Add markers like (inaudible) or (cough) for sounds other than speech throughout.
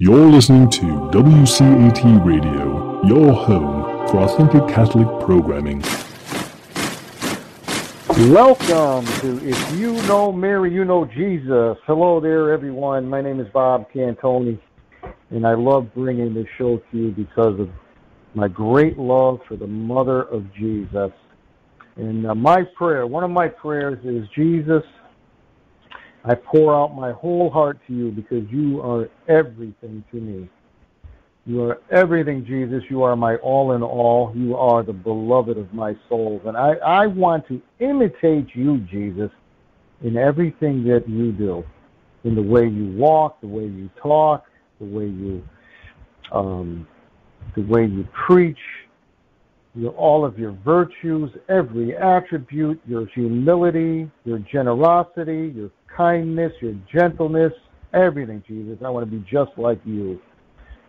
You're listening to WCAT Radio, your home for authentic Catholic programming. Welcome to If You Know Mary, You Know Jesus. Hello there, everyone. My name is Bob Cantoni, and I love bringing this show to you because of my great love for the Mother of Jesus. And uh, my prayer, one of my prayers is, Jesus, I pour out my whole heart to you because you are everything to me. You are everything, Jesus. You are my all in all. You are the beloved of my soul. And I, I want to imitate you, Jesus, in everything that you do. In the way you walk, the way you talk, the way you um, the way you preach, your, all of your virtues, every attribute, your humility, your generosity, your kindness, your gentleness, everything, Jesus. I want to be just like you.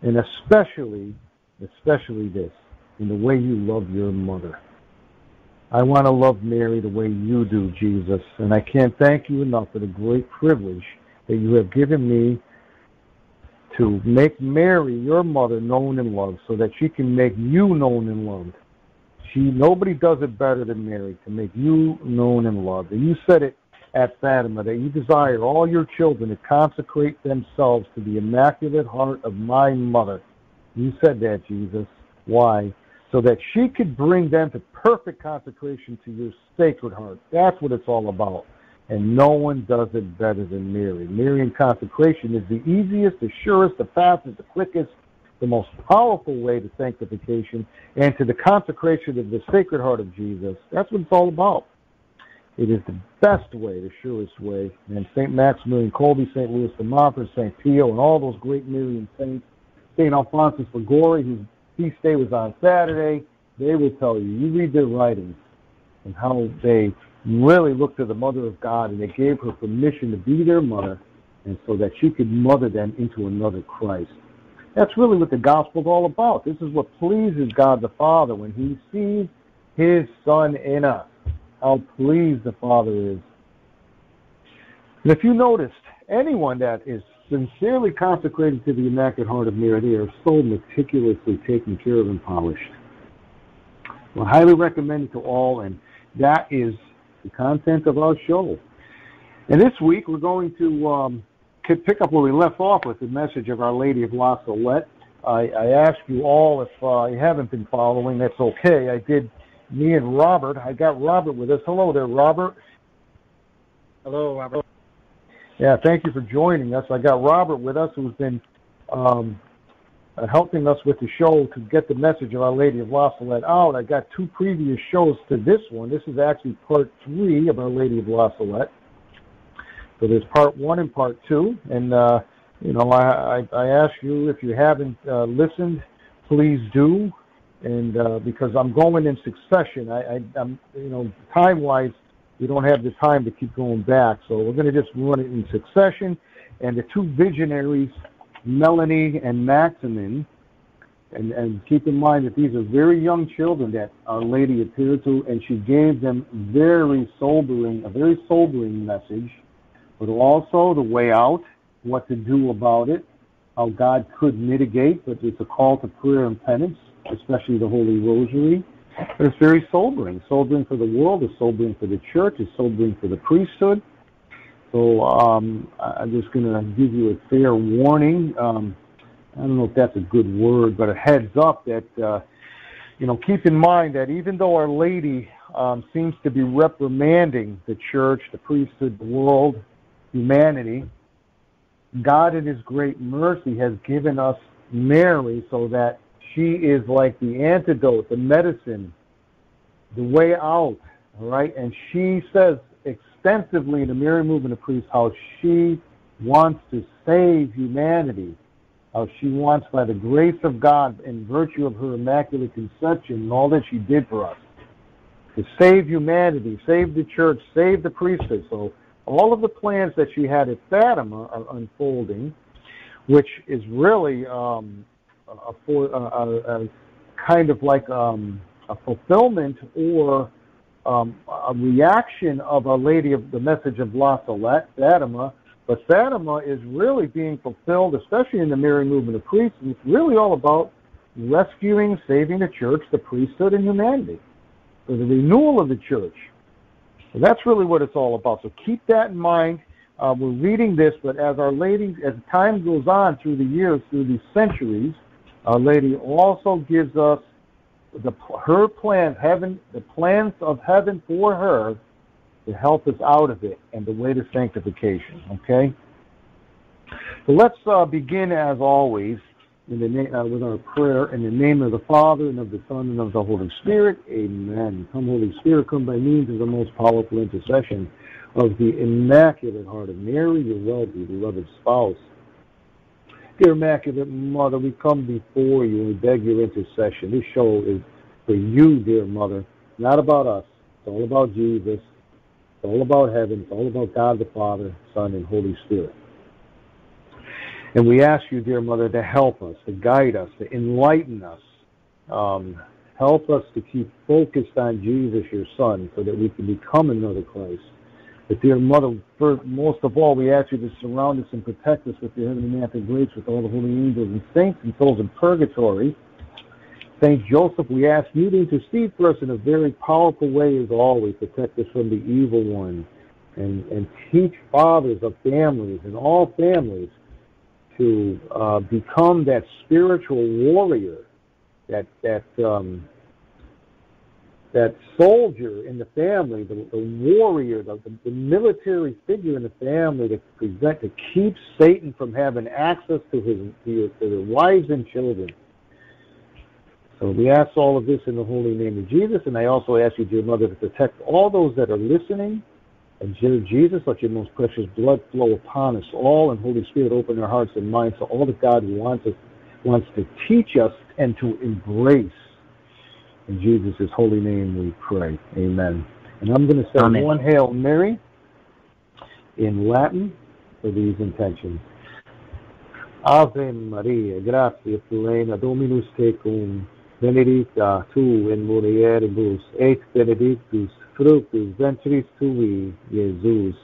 And especially, especially this, in the way you love your mother. I want to love Mary the way you do, Jesus. And I can't thank you enough for the great privilege that you have given me to make Mary, your mother, known and loved so that she can make you known and loved. She nobody does it better than Mary to make you known and loved. And you said it at Fatima that you desire all your children to consecrate themselves to the immaculate heart of my mother. You said that, Jesus. Why? So that she could bring them to perfect consecration to your sacred heart. That's what it's all about. And no one does it better than Mary. Marian consecration is the easiest, the surest, the fastest, the quickest, the most powerful way to sanctification and to the consecration of the sacred heart of Jesus. That's what it's all about. It is the best way, the surest way. And St. Maximilian Kolbe, St. Louis de Montfort, St. Pio, and all those great Marian saints, St. Alphonsus Liguori, whose feast day was on Saturday, they will tell you. You read their writings and how they really looked to the Mother of God and they gave her permission to be their mother and so that she could mother them into another Christ. That's really what the gospel is all about. This is what pleases God the Father when he sees his Son in us how pleased the Father is. And if you noticed, anyone that is sincerely consecrated to the Immaculate Heart of Mary, they are so meticulously taken care of and polished. Well, highly recommended to all, and that is the content of our show. And this week we're going to um, pick up where we left off with the message of Our Lady of La Salette. I, I ask you all if uh, you haven't been following, that's okay. I did me and Robert. I got Robert with us. Hello there, Robert. Hello, Robert. Yeah, thank you for joining us. I got Robert with us, who's been um, uh, helping us with the show to get the message of Our Lady of La Salette out. I got two previous shows to this one. This is actually part three of Our Lady of La Salette. So there's part one and part two, and uh, you know I, I, I ask you if you haven't uh, listened, please do and uh, because I'm going in succession, I, I, I'm you know time wise, we don't have the time to keep going back, so we're going to just run it in succession. And the two visionaries, Melanie and Maximin, and, and keep in mind that these are very young children that Our Lady appeared to, and she gave them very sobering, a very sobering message, but also the way out, what to do about it, how God could mitigate, but it's a call to prayer and penance especially the Holy Rosary. But it's very sobering. Sobering for the world, it's sobering for the church, it's sobering for the priesthood. So um, I'm just going to give you a fair warning. Um, I don't know if that's a good word, but a heads up that, uh, you know, keep in mind that even though Our Lady um, seems to be reprimanding the church, the priesthood, the world, humanity, God in His great mercy has given us Mary so that she is like the antidote, the medicine, the way out, all right? And she says extensively in the Marian Movement of Priests how she wants to save humanity, how she wants, by the grace of God, in virtue of her Immaculate Conception and all that she did for us, to save humanity, save the church, save the priesthood. So all of the plans that she had at Fatima are unfolding, which is really um, a, for, a, a kind of like um, a fulfillment or um, a reaction of a lady of the message of La Fatima, But Fatima is really being fulfilled, especially in the Marian movement of priests, and it's really all about rescuing, saving the church, the priesthood, and humanity, for the renewal of the church. So that's really what it's all about. So keep that in mind. Uh, we're reading this, but as Our Lady, as time goes on through the years, through the centuries, Our Lady also gives us the her plans, heaven, the plans of heaven for her to help us out of it and the way to sanctification. Okay. So let's uh, begin as always in the na- uh, with our prayer in the name of the Father and of the Son and of the Holy Spirit. Amen. Come, Holy Spirit, come by means of the most powerful intercession of the Immaculate Heart of Mary, your well-beloved spouse. Dear Immaculate Mother, we come before you and we beg your intercession. This show is for you, dear Mother, not about us. It's all about Jesus. It's all about heaven. It's all about God the Father, Son, and Holy Spirit. And we ask you, dear Mother, to help us, to guide us, to enlighten us. Um, help us to keep focused on Jesus, your Son, so that we can become another Christ. But dear Mother, first, most of all, we ask you to surround us and protect us with your heavenly mantle grace, with all the holy angels and saints and souls in purgatory. Saint Joseph, we ask you to intercede for us in a very powerful way as always, protect us from the evil one, and, and teach fathers of families and all families to uh, become that spiritual warrior, that that um, that soldier in the family, the, the warrior, the, the, the, military figure in the family to present to keep Satan from having access to his to, to their wives and children. So we ask all of this in the holy name of Jesus, and I also ask you, dear Mother, to protect all those that are listening. And dear Jesus, let your most precious blood flow upon us all, and Holy Spirit, open our hearts and minds to all that God wants us wants to teach us and to embrace in Jesus' holy name we pray. Amen. And I'm going to say Amen. one Hail Mary in Latin for these intentions. Ave Maria, gratia plena, Dominus tecum, benedicta tu in mulieribus, et benedictus fructus ventris tui, Jesus.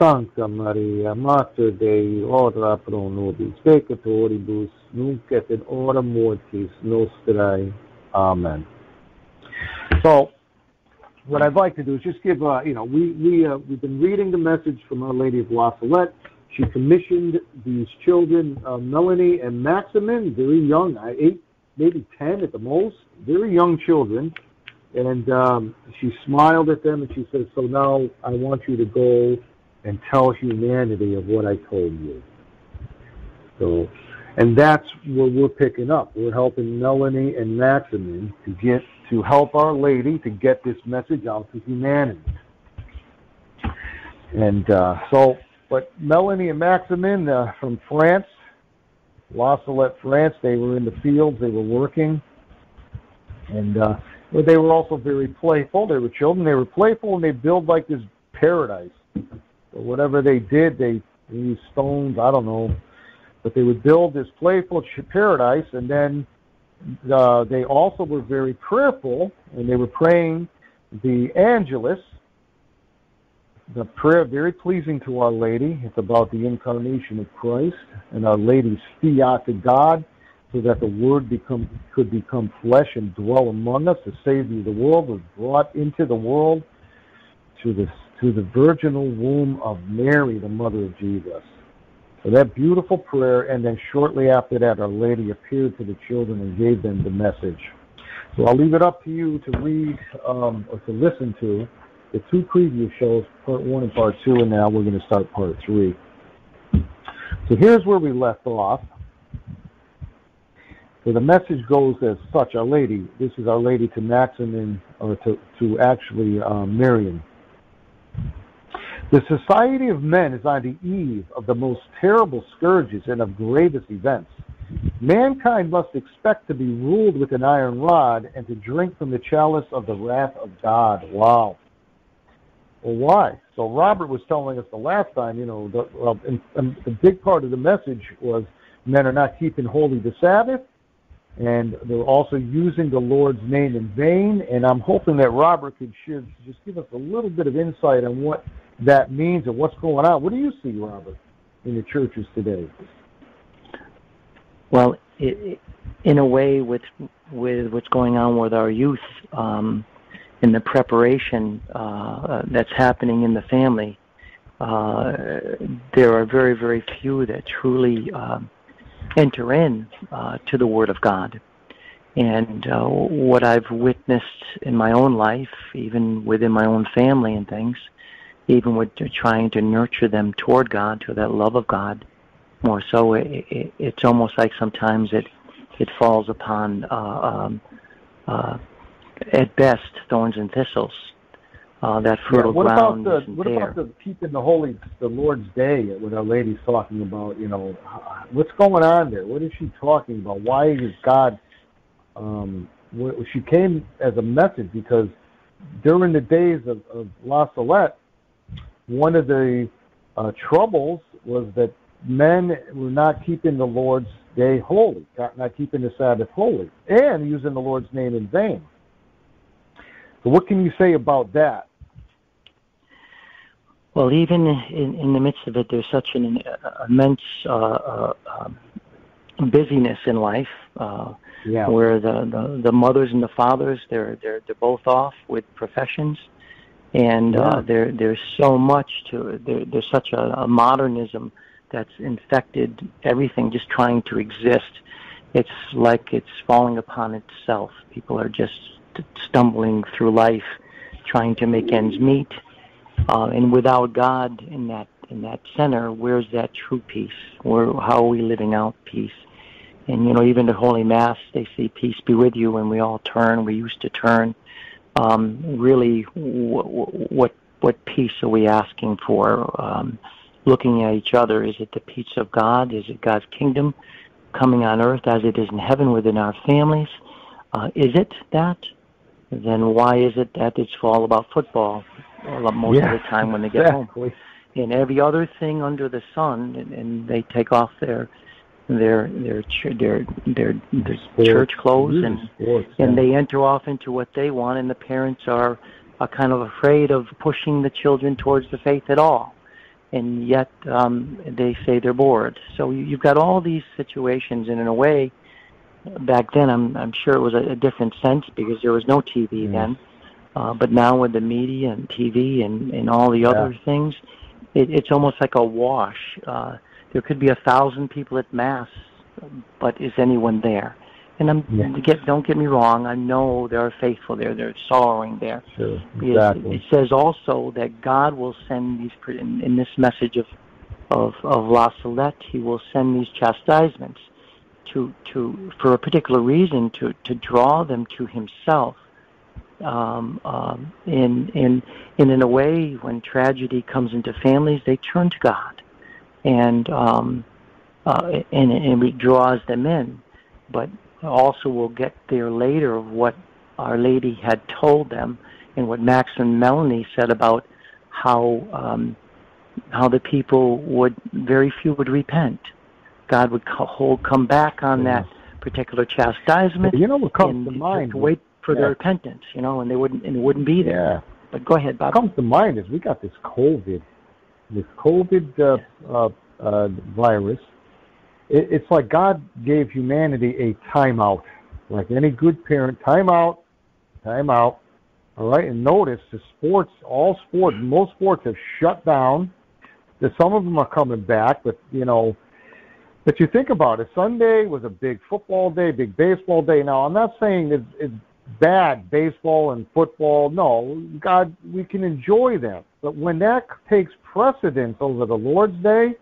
Sancta Maria, Mater Dei, ora pro nobis peccatoribus, nunc et in hora mortis nostrae. Amen. So, what I'd like to do is just give, uh, you know, we we uh, we've been reading the message from Our Lady of La Salette. She commissioned these children, uh, Melanie and Maximin, very young, eight, maybe ten at the most, very young children, and um, she smiled at them and she said, "So now I want you to go and tell humanity of what I told you." So, and that's where we're picking up. We're helping Melanie and Maximin to get to help Our Lady to get this message out to humanity. And uh, so, but Melanie and Maximin uh, from France, La Salette, France, they were in the fields, they were working, and uh, but they were also very playful. They were children, they were playful, and they built like this paradise. So whatever they did, they used stones, I don't know, but they would build this playful paradise, and then uh, they also were very prayerful, and they were praying the Angelus, the prayer very pleasing to Our Lady. It's about the incarnation of Christ and Our Lady's fiat to God, so that the Word become could become flesh and dwell among us. The Savior of the world was brought into the world to the to the virginal womb of Mary, the mother of Jesus. So that beautiful prayer, and then shortly after that, Our Lady appeared to the children and gave them the message. So I'll leave it up to you to read um, or to listen to the two previous shows, part one and part two, and now we're going to start part three. So here's where we left off. So the message goes as such: Our Lady, this is Our Lady to Maximin, or to, to actually um, Miriam. The society of men is on the eve of the most terrible scourges and of gravest events. Mankind must expect to be ruled with an iron rod and to drink from the chalice of the wrath of God. Wow. Well, why? So Robert was telling us the last time, you know, the, well, and, and the big part of the message was men are not keeping holy the Sabbath, and they're also using the Lord's name in vain. And I'm hoping that Robert could share, just give us a little bit of insight on what that means and what's going on. What do you see, Robert, in the churches today? Well, it, in a way, with with what's going on with our youth um, in the preparation uh, that's happening in the family, uh, there are very, very few that truly uh, enter in uh, to the Word of God. And uh, what I've witnessed in my own life, even within my own family and things, even with trying to nurture them toward God, to that love of God, more so, it, it, it's almost like sometimes it it falls upon, uh, um, uh, at best, thorns and thistles. Uh, that fertile yeah, what ground about the, What there. about the keeping the holy, the Lord's Day? What our lady's talking about. You know, what's going on there? What is she talking about? Why is God? Um, she came as a message because during the days of, of La Salette, one of the uh, troubles was that men were not keeping the Lord's day holy, not keeping the Sabbath holy, and using the Lord's name in vain. So, what can you say about that? Well, even in, in the midst of it, there's such an uh, immense uh, uh, um, busyness in life, uh, yeah. where the, the the mothers and the fathers they're they're they're both off with professions, and uh, there there's so much to it. There, there's such a, a modernism that's infected everything, just trying to exist. It's like it's falling upon itself. People are just stumbling through life, trying to make ends meet, uh, and without God in that in that center, where's that true peace? Where how are we living out peace? And you know, even the Holy Mass, they say, "Peace be with you," and we all turn. We used to turn. Um, really, wh- what what peace are we asking for? Um, looking at each other, is it the peace of God? Is it God's kingdom coming on earth as it is in heaven within our families? Uh, is it that? Then why is it that it's all about football most Yeah, of the time when they get home? exactly. and every other thing under the sun, and, and they take off their their their ch- their their, their Sports. church clothes and Sports, and they enter off into what they want, and the parents are are kind of afraid of pushing the children towards the faith at all, and yet um, they say they're bored. So you, you've got all these situations, and in a way, back then I'm I'm sure it was a, a different sense because there was no TV then. Uh, but now with the media and TV and, and all the other things, it, it's almost like a wash. Uh, there could be a thousand people at mass, but is anyone there? And I'm Yeah. get don't get me wrong. I know there are faithful there. They're sorrowing there. Sure, exactly. It says also that God will send these in, in this message of of of La Salette. He will send these chastisements to to for a particular reason to to draw them to Himself. Um, um, in in and in a way, when tragedy comes into families, they turn to God, and um, uh, and, and it draws them in. But also, we'll get there later of what Our Lady had told them, and what Max and Melanie said about how um, how the people would very few would repent. God would co- hold come back on Yeah. that particular chastisement You know what comes to mind? to wait for Yeah. their repentance, you know, and they wouldn't and it wouldn't be there. Yeah. But go ahead, What Bob. comes to mind is we got this COVID, this COVID uh, uh, uh, virus. It, it's like God gave humanity a timeout. Like any good parent, timeout, timeout. All right, and notice the sports, all sports, most sports have shut down. That some of them are coming back, but you know, but you think about it. Sunday was a big football day, big baseball day. Now, I'm not saying it's, it's bad baseball and football. No, God, we can enjoy them. But when that takes precedence over the Lord's Day,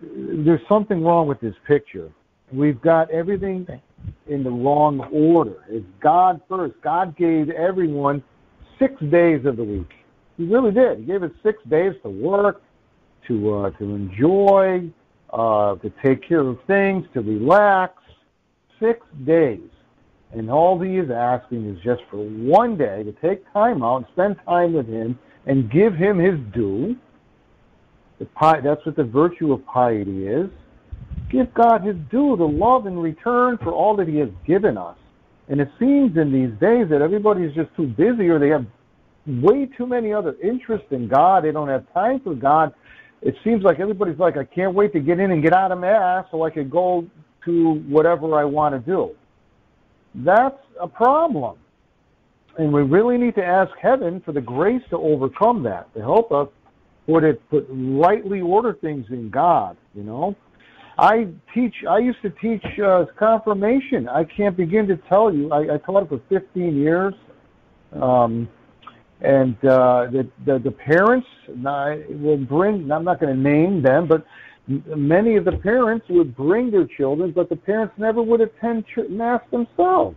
there's something wrong with this picture. We've got everything in the wrong order. It's God first. God gave everyone six days of the week. He really did. He gave us six days to work, to uh, to enjoy, uh, to take care of things, to relax. Six days. And all he is asking is just for one day to take time out and spend time with him and give him his due. That's what the virtue of piety is. Give God his due, the love in return for all that he has given us. And it seems in these days that everybody is just too busy or they have way too many other interests in God. They don't have time for God. It seems like everybody's like, I can't wait to get in and get out of mass so I can go to whatever I want to do. That's a problem. And we really need to ask heaven for the grace to overcome that, to help us put it put rightly order things in God, you know. I teach I used to teach uh, confirmation. I can't begin to tell you. I, I taught it for fifteen years. Um and uh, the, the the parents I will bring. I'm not going to name them, but many of the parents would bring their children, but the parents never would attend mass themselves.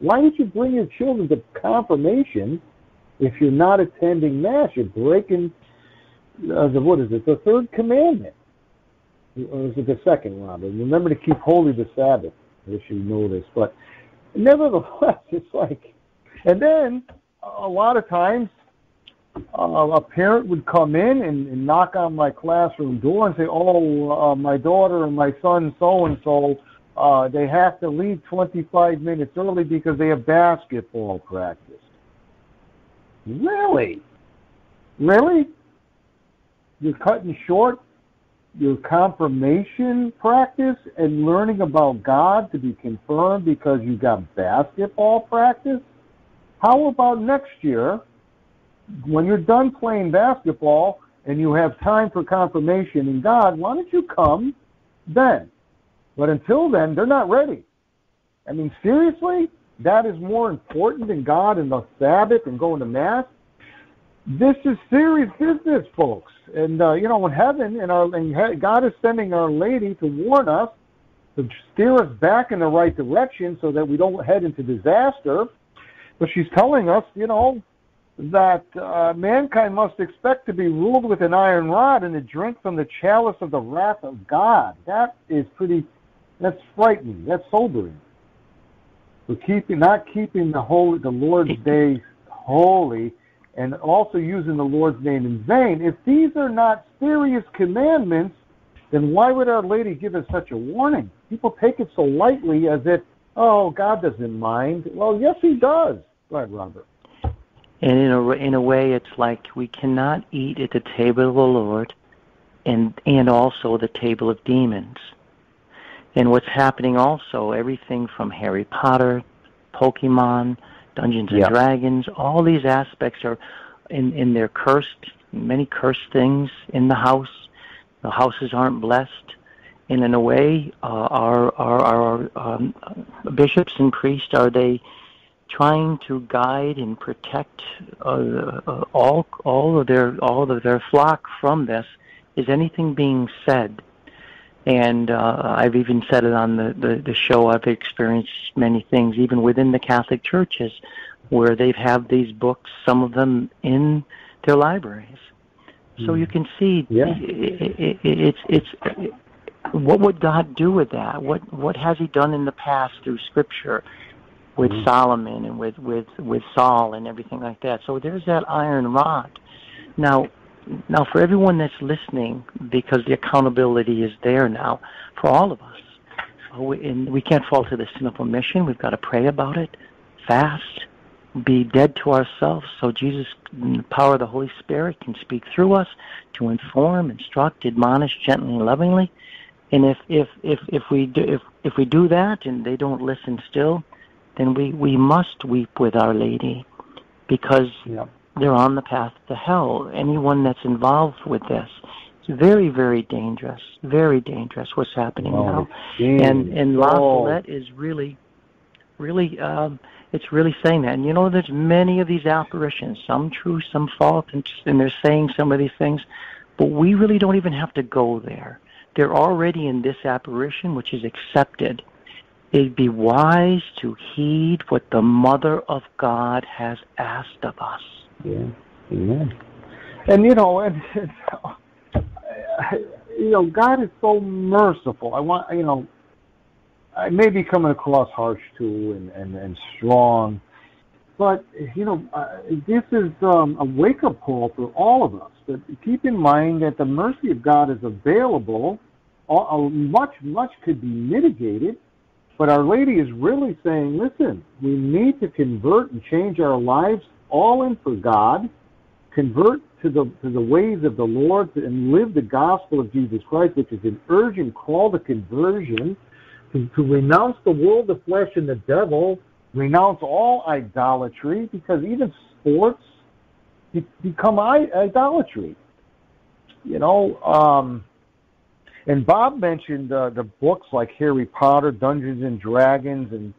Why would you bring your children to confirmation if you're not attending mass? You're breaking uh, the what is it? The third commandment, or is it the second, Robert? Remember to keep holy the Sabbath. I wish you know this, but nevertheless, (laughs) it's like, and then a lot of times uh, a parent would come in and, and knock on my classroom door and say, "Oh, uh, my daughter and my son, so and so, uh, they have to leave 25 minutes early because they have basketball practice." Really? Really? You're cutting short your confirmation practice and learning about God to be confirmed because you got basketball practice? How about next year, when you're done playing basketball and you have time for confirmation in God, why don't you come then? But until then, they're not ready. I mean, seriously? That is more important than God and the Sabbath and going to Mass? This is serious business, folks. And, uh, you know, in heaven, and, our, and God is sending Our Lady to warn us, to steer us back in the right direction so that we don't head into disaster but she's telling us, you know, that uh, mankind must expect to be ruled with an iron rod and to drink from the chalice of the wrath of God. That is pretty. That's frightening. That's sobering. For keeping, not keeping the holy, the Lord's (laughs) days holy, and also using the Lord's name in vain. If these are not serious commandments, then why would Our Lady give us such a warning? People take it so lightly as if, oh, God doesn't mind. Well, yes, He does. Ahead, Robert. And in a in a way, it's like we cannot eat at the table of the Lord, and and also the table of demons. And what's happening also, everything from Harry Potter, Pokemon, Dungeons and yeah. Dragons, all these aspects are in in their cursed, many cursed things in the house. The houses aren't blessed, and in a way, uh, our our our um, bishops and priests are they trying to guide and protect uh, uh, all all of their all of their flock from this. Is anything being said? And uh, I've even said it on the, the, the show. I've experienced many things, even within the Catholic churches, where they've had these books, some of them in their libraries. So you can see, yeah. it, it, it, it's it's. What would God do with that? What what has He done in the past through Scripture? With mm-hmm. Solomon and with with with Saul and everything like that. So there's that iron rod. Now, now for everyone that's listening, because the accountability is there now for all of us. And we can't fall to the sin of omission. We've got to pray about it, fast, be dead to ourselves, so Jesus, in the power of the Holy Spirit, can speak through us to inform, instruct, admonish gently and lovingly. And if if if if we do if if we do that and they don't listen still, then we, we must weep with Our Lady because yeah. they're on the path to hell. Anyone that's involved with this. It's very, very dangerous. Very dangerous what's happening oh, now. Geez. And and La oh. Follette is really really um it's really saying that. And you know there's many of these apparitions, some true, some false, and, and they're saying some of these things, but we really don't even have to go there. They're already in this apparition, which is accepted it'd be wise to heed what the Mother of God has asked of us. Yeah, amen. And you know, and, you know, God is so merciful. I want, you know, I may be coming across harsh too and and, and strong, but you know, uh, this is um, a wake up call for all of us. But keep in mind that the mercy of God is available. All, much, much could be mitigated but Our Lady is really saying, listen, we need to convert and change our lives all in for God, convert to the to the ways of the Lord, and live the gospel of Jesus Christ, which is an urgent call to conversion, to, to renounce the world, the flesh, and the devil, renounce all idolatry, because even sports become idolatry. You know, um, and Bob mentioned uh, the books like Harry Potter, Dungeons and Dragons, and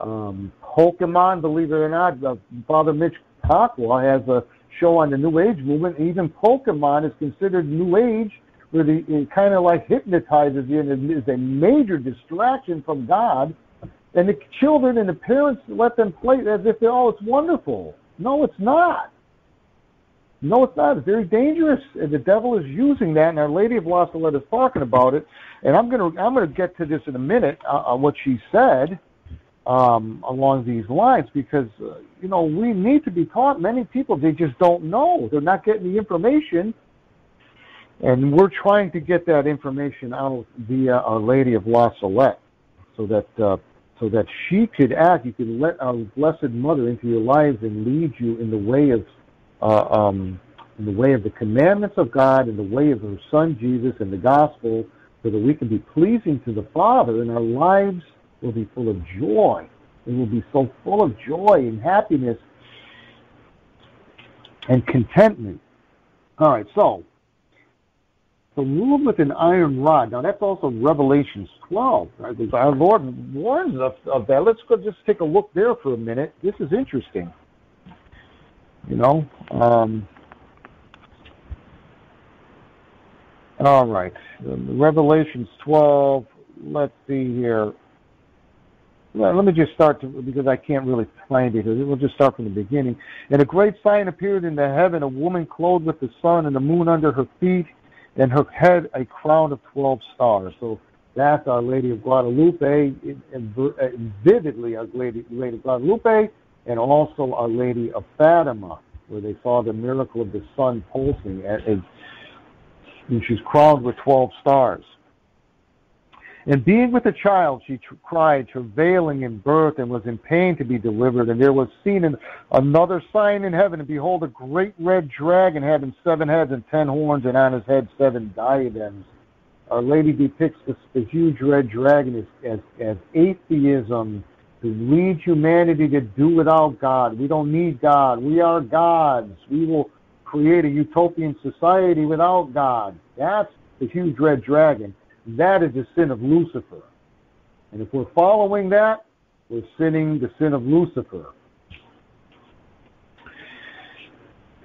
um, Pokemon. Believe it or not, uh, Father Mitch Pacwa has a show on the New Age movement. Even Pokemon is considered New Age, where the, it kind of like hypnotizes you and is a major distraction from God. And the children and the parents let them play as if they're, oh, it's wonderful. No, it's not. No, it's not. It's very dangerous. And the devil is using that, and Our Lady of La Salette is talking about it. And I'm gonna I'm gonna get to this in a minute uh, on what she said um, along these lines because uh, you know we need to be taught. Many people they just don't know. They're not getting the information, and we're trying to get that information out via Our Lady of La Salette, so that uh, so that she could act. You could let our Blessed Mother into your lives and lead you in the way of uh, um, in the way of the commandments of God, in the way of her Son Jesus and the gospel, so that we can be pleasing to the Father and our lives will be full of joy. It will be so full of joy and happiness and contentment. All right, so the rule with an iron rod. Now that's also Revelations 12. Right? Our Lord warns us of that. Let's go just take a look there for a minute. This is interesting. You know, um, all right. Revelations 12. Let's see here. Well, let me just start to, because I can't really find it. We'll just start from the beginning. And a great sign appeared in the heaven: a woman clothed with the sun and the moon under her feet, and her head a crown of twelve stars. So that's Our Lady of Guadalupe, vividly Our Lady, Lady of Guadalupe, and also Our Lady of Fatima, where they saw the miracle of the sun pulsing, and, and she's crowned with 12 stars. And being with a child, she tr- cried, travailing in birth, and was in pain to be delivered. And there was seen an, another sign in heaven, and behold, a great red dragon having seven heads and ten horns, and on his head seven diadems. Our Lady depicts this, the huge red dragon as, as, as atheism, to lead humanity to do without God. We don't need God. We are gods. We will create a utopian society without God. That's the huge red dragon. That is the sin of Lucifer. And if we're following that, we're sinning the sin of Lucifer.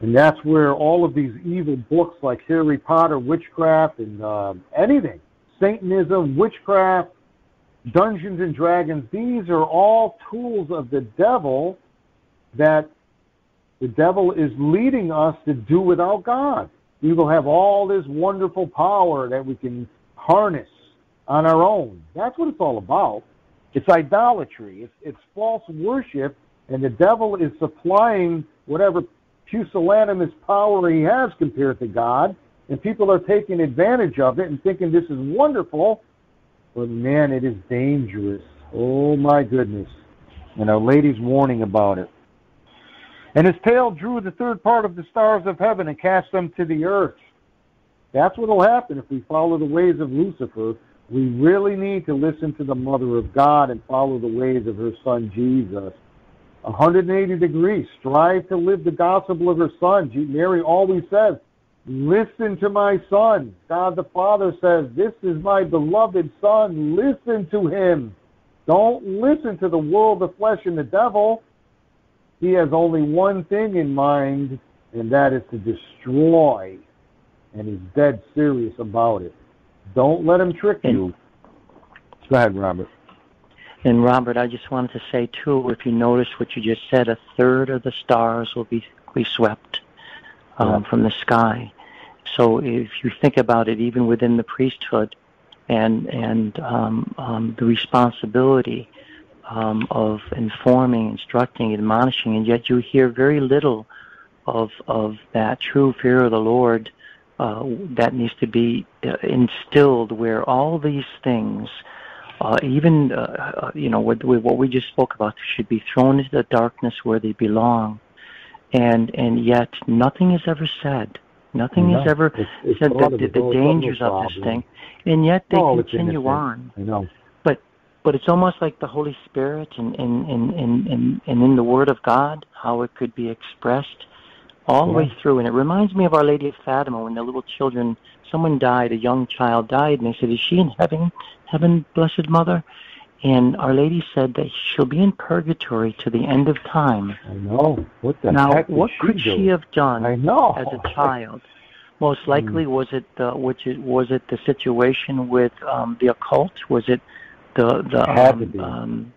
And that's where all of these evil books like Harry Potter, witchcraft, and uh, anything, Satanism, witchcraft, Dungeons and Dragons, these are all tools of the devil that the devil is leading us to do without God. We will have all this wonderful power that we can harness on our own. That's what it's all about. It's idolatry. It's, it's false worship, and the devil is supplying whatever pusillanimous power he has compared to God, and people are taking advantage of it and thinking this is wonderful, but man, it is dangerous. Oh my goodness. And Our Lady's warning about it. And his tail drew the third part of the stars of heaven and cast them to the earth. That's what will happen if we follow the ways of Lucifer. We really need to listen to the Mother of God and follow the ways of her Son Jesus. 180 degrees. Strive to live the gospel of her Son. Mary always says, Listen to my son. God the Father says, This is my beloved son. Listen to him. Don't listen to the world, the flesh, and the devil. He has only one thing in mind, and that is to destroy. And he's dead serious about it. Don't let him trick you. Go ahead, Robert. And Robert, I just wanted to say too, if you notice what you just said, a third of the stars will be, be swept um, yeah. from the sky. So if you think about it, even within the priesthood, and and um, um, the responsibility um, of informing, instructing, admonishing, and yet you hear very little of of that true fear of the Lord uh, that needs to be uh, instilled, where all these things. Uh, even uh, uh you know what, what we just spoke about should be thrown into the darkness where they belong, and and yet nothing is ever said. Nothing I is ever It's- said the, the, the dangers of this thing, and yet they Oh, continue on. I know. But but it's almost like the Holy Spirit and and, and, and, and and in the Word of God, how it could be expressed all the way through. And it reminds me of Our Lady of Fatima when the little children, someone died, a young child died, and they said, "Is she in heaven, heaven, Blessed Mother?" And Our Lady said that she'll be in purgatory to the end of time. I know. What the now, heck what she could do? she have done? I know. as a child. Most likely, was it the which it, was it the situation with um, the occult? Was it the the It had um, to be. um,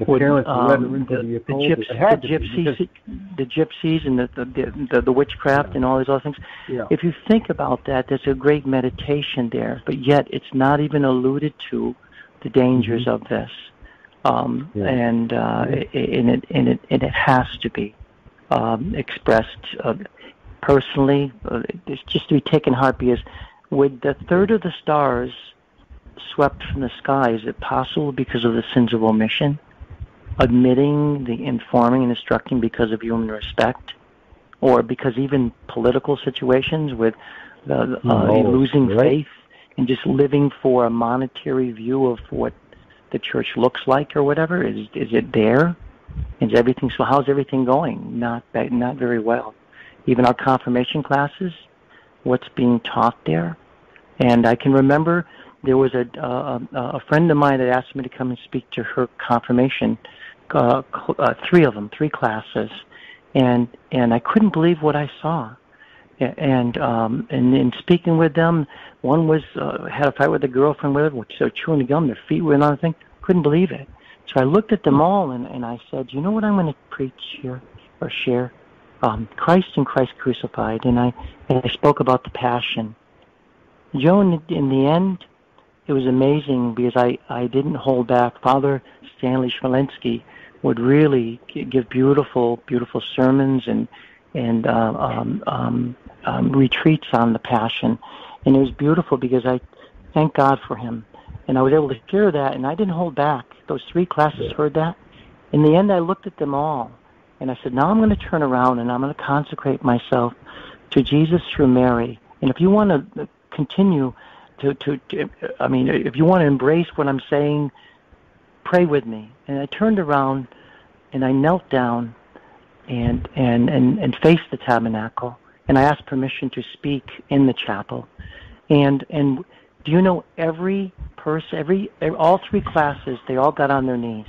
The with, parents led um, her into the, the the, gyps, the gypsies, because- the gypsies, and the the, the, the, the witchcraft and all these other things. yeah. If you think about that, there's a great meditation there, but yet it's not even alluded to the dangers of this, um, Yeah. and uh, and it and it and it has to be um, expressed uh, personally. Uh, it's just to be taken heart because with the third of the stars swept from the sky, is it possible because of the sins of omission? Admitting the informing and instructing because of human respect? Or because even political situations with the, uh, No, losing right. faith and just living for a monetary view of what the church looks like or whatever? Is is it there? Is everything so? How's everything going? Not not very well. Even our confirmation classes, what's being taught there, and I can remember there was a a, a friend of mine that asked me to come and speak to her confirmation, uh, cl- uh, three of them, three classes, and and I couldn't believe what I saw. And um, and in speaking with them, one was uh, had a fight with a girlfriend with her, which they were chewing the gum, their feet were the thing. Couldn't believe it. So I looked at them all and, and I said, you know what I'm going to preach here or share? Um, Christ and Christ crucified. And I, and I spoke about the passion. Joe, in the, end, it was amazing because I, I didn't hold back. Father Stanley Schmalinsky would really give beautiful, beautiful sermons and, and uh, um, um, um, retreats on the passion. And it was beautiful because I thank God for him. And I was able to hear that, and I didn't hold back. Those three classes heard that. In the end, I looked at them all, and I said, now I'm going to turn around and I'm going to consecrate myself to Jesus through Mary. And if you want to continue to, to, to, I mean, if you want to embrace what I'm saying, pray with me. And I turned around and I knelt down and, and, and, and faced the tabernacle, and I asked permission to speak in the chapel. And, and do you know every person, every, all three classes, they all got on their knees.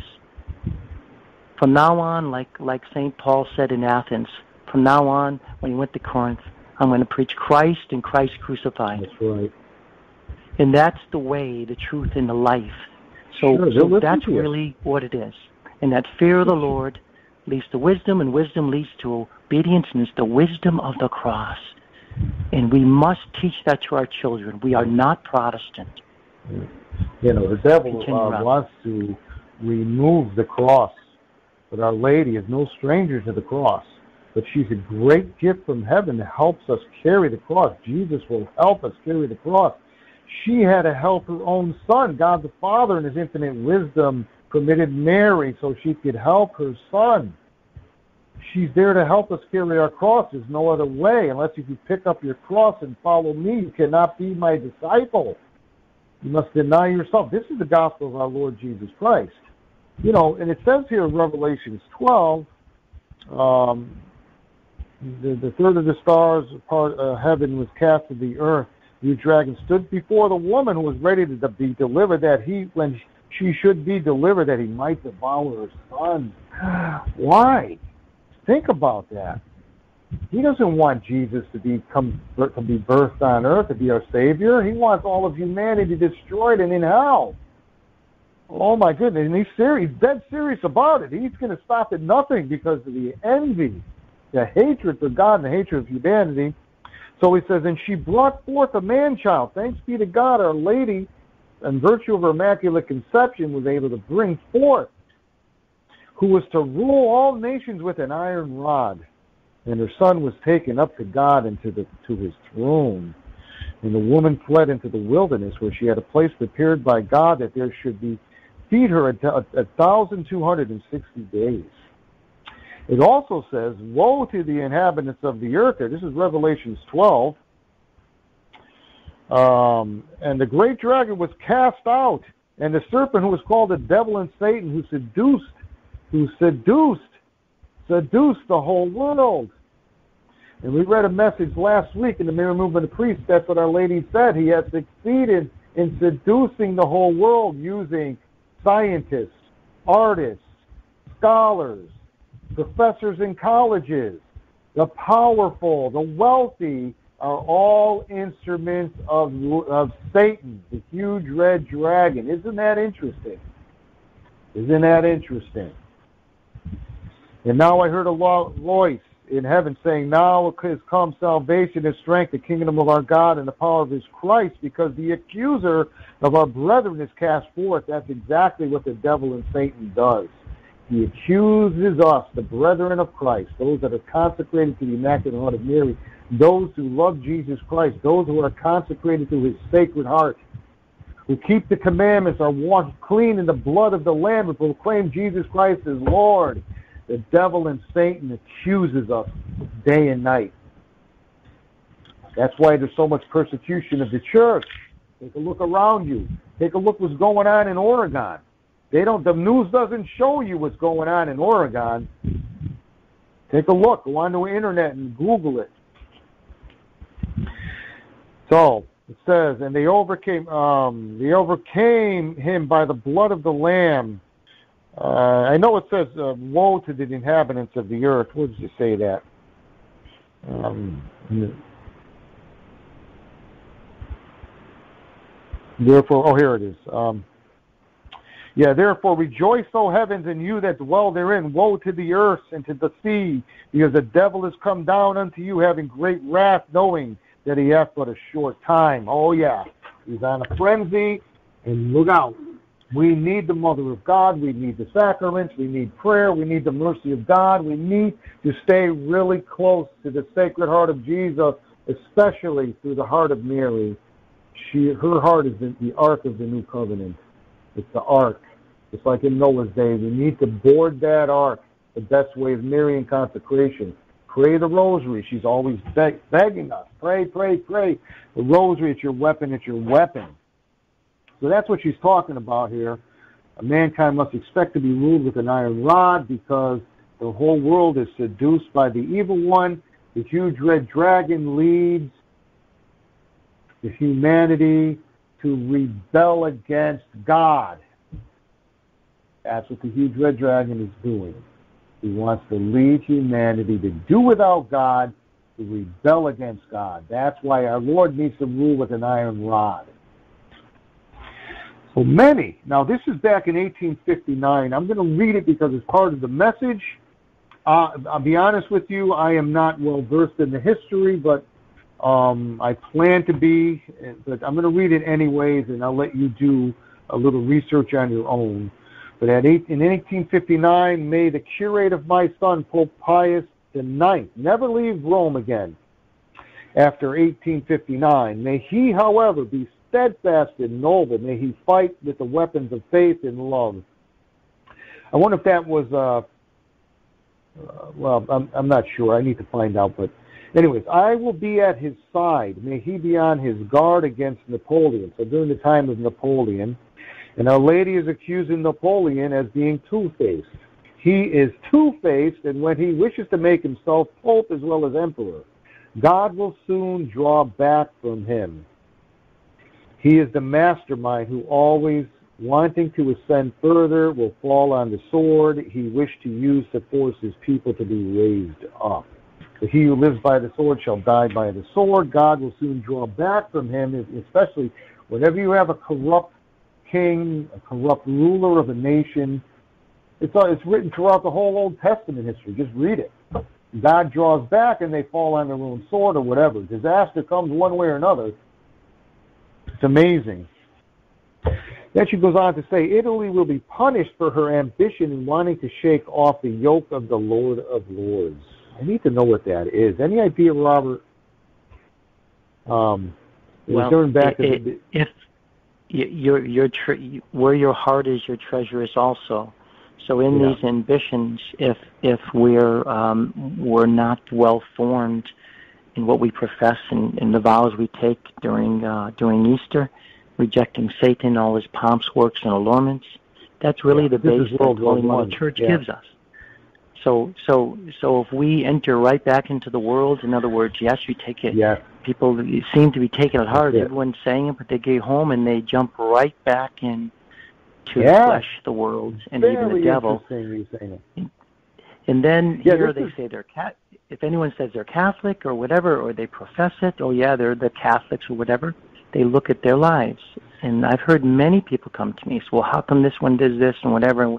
From now on, like like Saint Paul said in Athens, from now on, when he went to Corinth, I'm going to preach Christ and Christ crucified, That's right. and that's the way, the truth, and the life. So, Sure, so that's really what it is. And that fear of the Lord leads to wisdom, and wisdom leads to obedience, and it's the wisdom of the cross. And we must teach that to our children. We are not Protestant. You know, the devil uh, wants to remove the cross, but Our Lady is no stranger to the cross. But she's a great gift from heaven that helps us carry the cross. Jesus will help us carry the cross. She had to help her own son. God the Father, in his infinite wisdom, permitted Mary so she could help her son. She's there to help us carry our cross. There's no other way. Unless if you pick up your cross and follow me, you cannot be my disciple. You must deny yourself. This is the gospel of our Lord Jesus Christ. You know, and it says here in Revelations 12, um, the, the third of the stars, part of heaven, was cast to the earth. The dragon stood before the woman who was ready to be delivered, that he, when she should be delivered, that he might devour her son. (sighs) Why? Think about that. He doesn't want Jesus to be come to be birthed on earth to be our savior. He wants all of humanity destroyed and in hell. Oh my goodness! And he's serious. Dead serious about it. He's going to stop at nothing because of the envy, the hatred for God, and the hatred of humanity. So he says, and she brought forth a man child. Thanks be to God, Our Lady, in virtue of her immaculate conception, was able to bring forth, who was to rule all nations with an iron rod and her son was taken up to God and to the to his throne. And the woman fled into the wilderness, where she had a place prepared by God that there should be feed her a, a, a thousand two hundred and sixty days. It also says, Woe to the inhabitants of the earth. This is Revelations 12. Um, and the great dragon was cast out, and the serpent who was called the devil and Satan, who seduced, who seduced, seduced the whole world. And we read a message last week in the Marian Movement of Priests. That's what Our Lady said. He has succeeded in seducing the whole world using scientists, artists, scholars, professors in colleges, the powerful, the wealthy are all instruments of, of Satan, the huge red dragon. Isn't that interesting? Isn't that interesting? And now I heard a voice in heaven saying, Now has come salvation and strength, the kingdom of our God and the power of his Christ, because the accuser of our brethren is cast forth. That's exactly what the devil and Satan does. He accuses us, the brethren of Christ, those that are consecrated to the Immaculate Heart of Mary, those who love Jesus Christ, those who are consecrated to his sacred heart, who keep the commandments, are washed clean in the blood of the Lamb, and proclaim Jesus Christ as Lord the devil and Satan accuses us day and night. That's why there's so much persecution of the church. Take a look around you. Take a look what's going on in Oregon. They don't the news doesn't show you what's going on in Oregon. Take a look. Go onto the internet and Google it. So it says, and they overcame um, they overcame him by the blood of the Lamb uh, I know it says, uh, woe to the inhabitants of the earth. Where does it say that? Um, therefore, oh, here it is. Um, yeah, therefore rejoice, O heavens, and you that dwell therein. Woe to the earth and to the sea, because the devil is come down unto you, having great wrath, knowing that he hath but a short time. Oh, yeah. He's on a frenzy, and look out. We need the Mother of God. We need the sacraments. We need prayer. We need the mercy of God. We need to stay really close to the Sacred Heart of Jesus, especially through the heart of Mary. She, her heart is the, the ark of the new covenant. It's the ark. It's like in Noah's day. We need to board that ark the best way of Marian consecration. Pray the rosary. She's always beg, begging us. Pray, pray, pray. The rosary, it's your weapon. It's your weapon. So that's what she's talking about here. Mankind must expect to be ruled with an iron rod because the whole world is seduced by the evil one. The huge red dragon leads the humanity to rebel against God. That's what the huge red dragon is doing. He wants to lead humanity to do without God, to rebel against God. That's why our Lord needs to rule with an iron rod. So many. Now, this is back in 1859. I'm going to read it because it's part of the message. Uh, I'll be honest with you, I am not well versed in the history, but um, I plan to be. But I'm going to read it anyways, and I'll let you do a little research on your own. But at eight, in 1859, may the curate of my son, Pope Pius IX, never leave Rome again after 1859. May he, however, be steadfast and noble. May he fight with the weapons of faith and love. I wonder if that was, uh, uh, well, I'm, I'm not sure. I need to find out. But, anyways, I will be at his side. May he be on his guard against Napoleon. So during the time of Napoleon, and Our Lady is accusing Napoleon as being two faced. He is two faced, and when he wishes to make himself Pope as well as Emperor, God will soon draw back from him. He is the mastermind who always, wanting to ascend further, will fall on the sword he wished to use to force his people to be raised up. He who lives by the sword shall die by the sword. God will soon draw back from him, especially whenever you have a corrupt king, a corrupt ruler of a nation. It's, it's written throughout the whole Old Testament history. Just read it. God draws back and they fall on their own sword or whatever. Disaster comes one way or another. It's amazing. Then she goes on to say, Italy will be punished for her ambition in wanting to shake off the yoke of the Lord of Lords. I need to know what that is. Any idea, Robert? Um, well, back it, it, if your your tre- where your heart is, your treasure is also. So in Yeah. these ambitions, if if we're um, we're not well formed in what we profess and in the vows we take during uh, during Easter, rejecting Satan, all his pomps, works, and allurements, that's really Yeah, the this is base that War Holy Mother Church yeah. gives us. So so so if we enter right back into the world, in other words, yes, we take it Yeah. people seem to be taking it hard. It. Everyone's saying it, but they get home and they jump right back in to Yeah. the flesh, the world, and even the devil. interesting you saying it. And then Yeah, here they is- say they're cat. If anyone says they're Catholic or whatever, or they profess it, oh yeah, they're the Catholics or whatever. They look at their lives, and I've heard many people come to me. So, well, how come this one does this and whatever, and,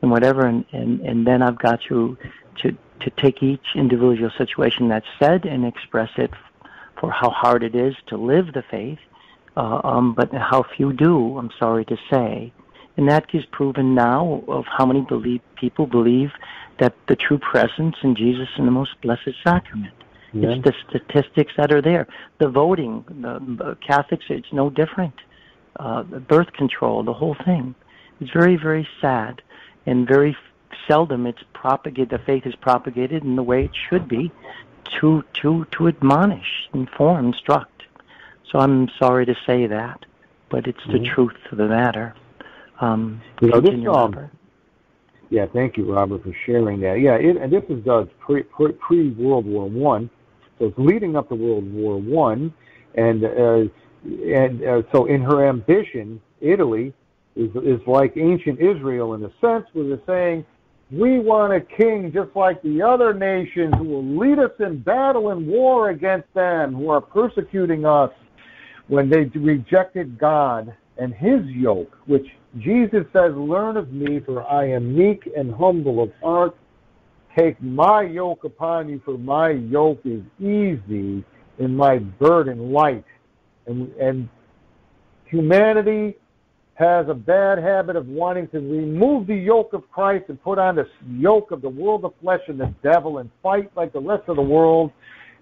and whatever, and, and and then I've got to to to take each individual situation that's said and express it for how hard it is to live the faith, uh, um, but how few do. I'm sorry to say, and that is proven now of how many believe people believe that the true presence in Jesus in the most blessed sacrament. Yeah. It's the statistics that are there. The voting, the, the Catholics, it's no different. Uh, birth control, the whole thing. It's very, very sad, and very seldom it's propagated. The faith is propagated in the way it should be, to to to admonish, inform, instruct. So I'm sorry to say that, but it's the Mhm. truth of the matter. Um, know, this, um. Yeah, thank you, Robert, for sharing that. Yeah, it, and this is uh, pre, pre, pre World War One, so it's leading up to World War One, and uh, and uh, so in her ambition, Italy is is like ancient Israel in a sense, where they're saying, we want a king just like the other nations who will lead us in battle and war against them, who are persecuting us when they rejected God and his yoke, which Jesus says, Learn of me, for I am meek and humble of heart. Take my yoke upon you, for my yoke is easy and my burden light. And, and humanity has a bad habit of wanting to remove the yoke of Christ and put on the yoke of the world of flesh and the devil and fight like the rest of the world.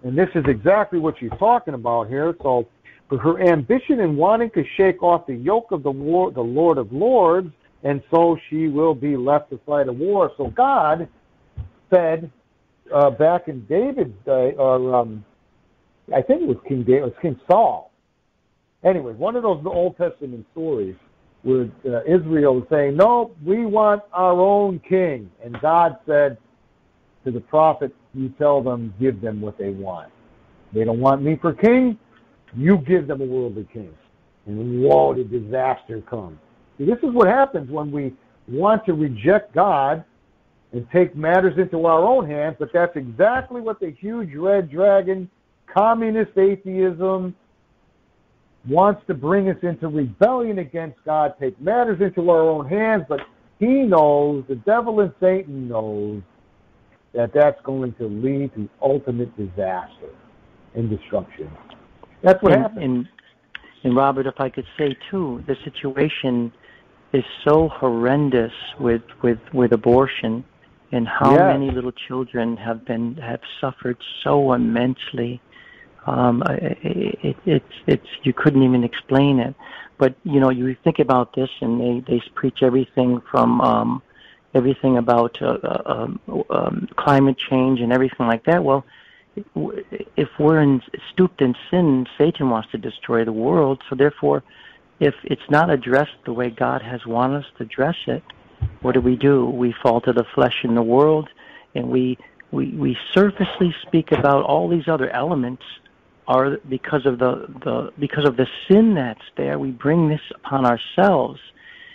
And this is exactly what she's talking about here. So, for her ambition in wanting to shake off the yoke of the war, the Lord of Lords, and so she will be left to fight a war. So God said uh, back in David's day, or um, I think it was King David, it was King Saul. Anyway, one of those Old Testament stories where uh, Israel was saying, "No, we want our own king," and God said to the prophet, "You tell them, give them what they want. They don't want me for king." You give them a worldly king. And whoa, the disaster comes. See, this is what happens when we want to reject God and take matters into our own hands, but that's exactly what the huge red dragon, communist atheism, wants to bring us into rebellion against God, take matters into our own hands, but he knows, the devil and Satan knows, that that's going to lead to ultimate disaster and destruction. That's what and, happened. and, and Robert, if I could say too, the situation is so horrendous with with with abortion, and how Yes. many little children have been have suffered so immensely. Um, I- I- it, it's it's you couldn't even explain it. But you know, you think about this, and they they preach everything from um, everything about uh, uh, um, um, climate change and everything like that. Well, if we're in, stooped in sin, Satan wants to destroy the world. So therefore, if it's not addressed the way God has wanted us to address it, what do we do? We fall to the flesh in the world, and we we we surfacely speak about all these other elements are because of the, the because of the sin that's there. We bring this upon ourselves.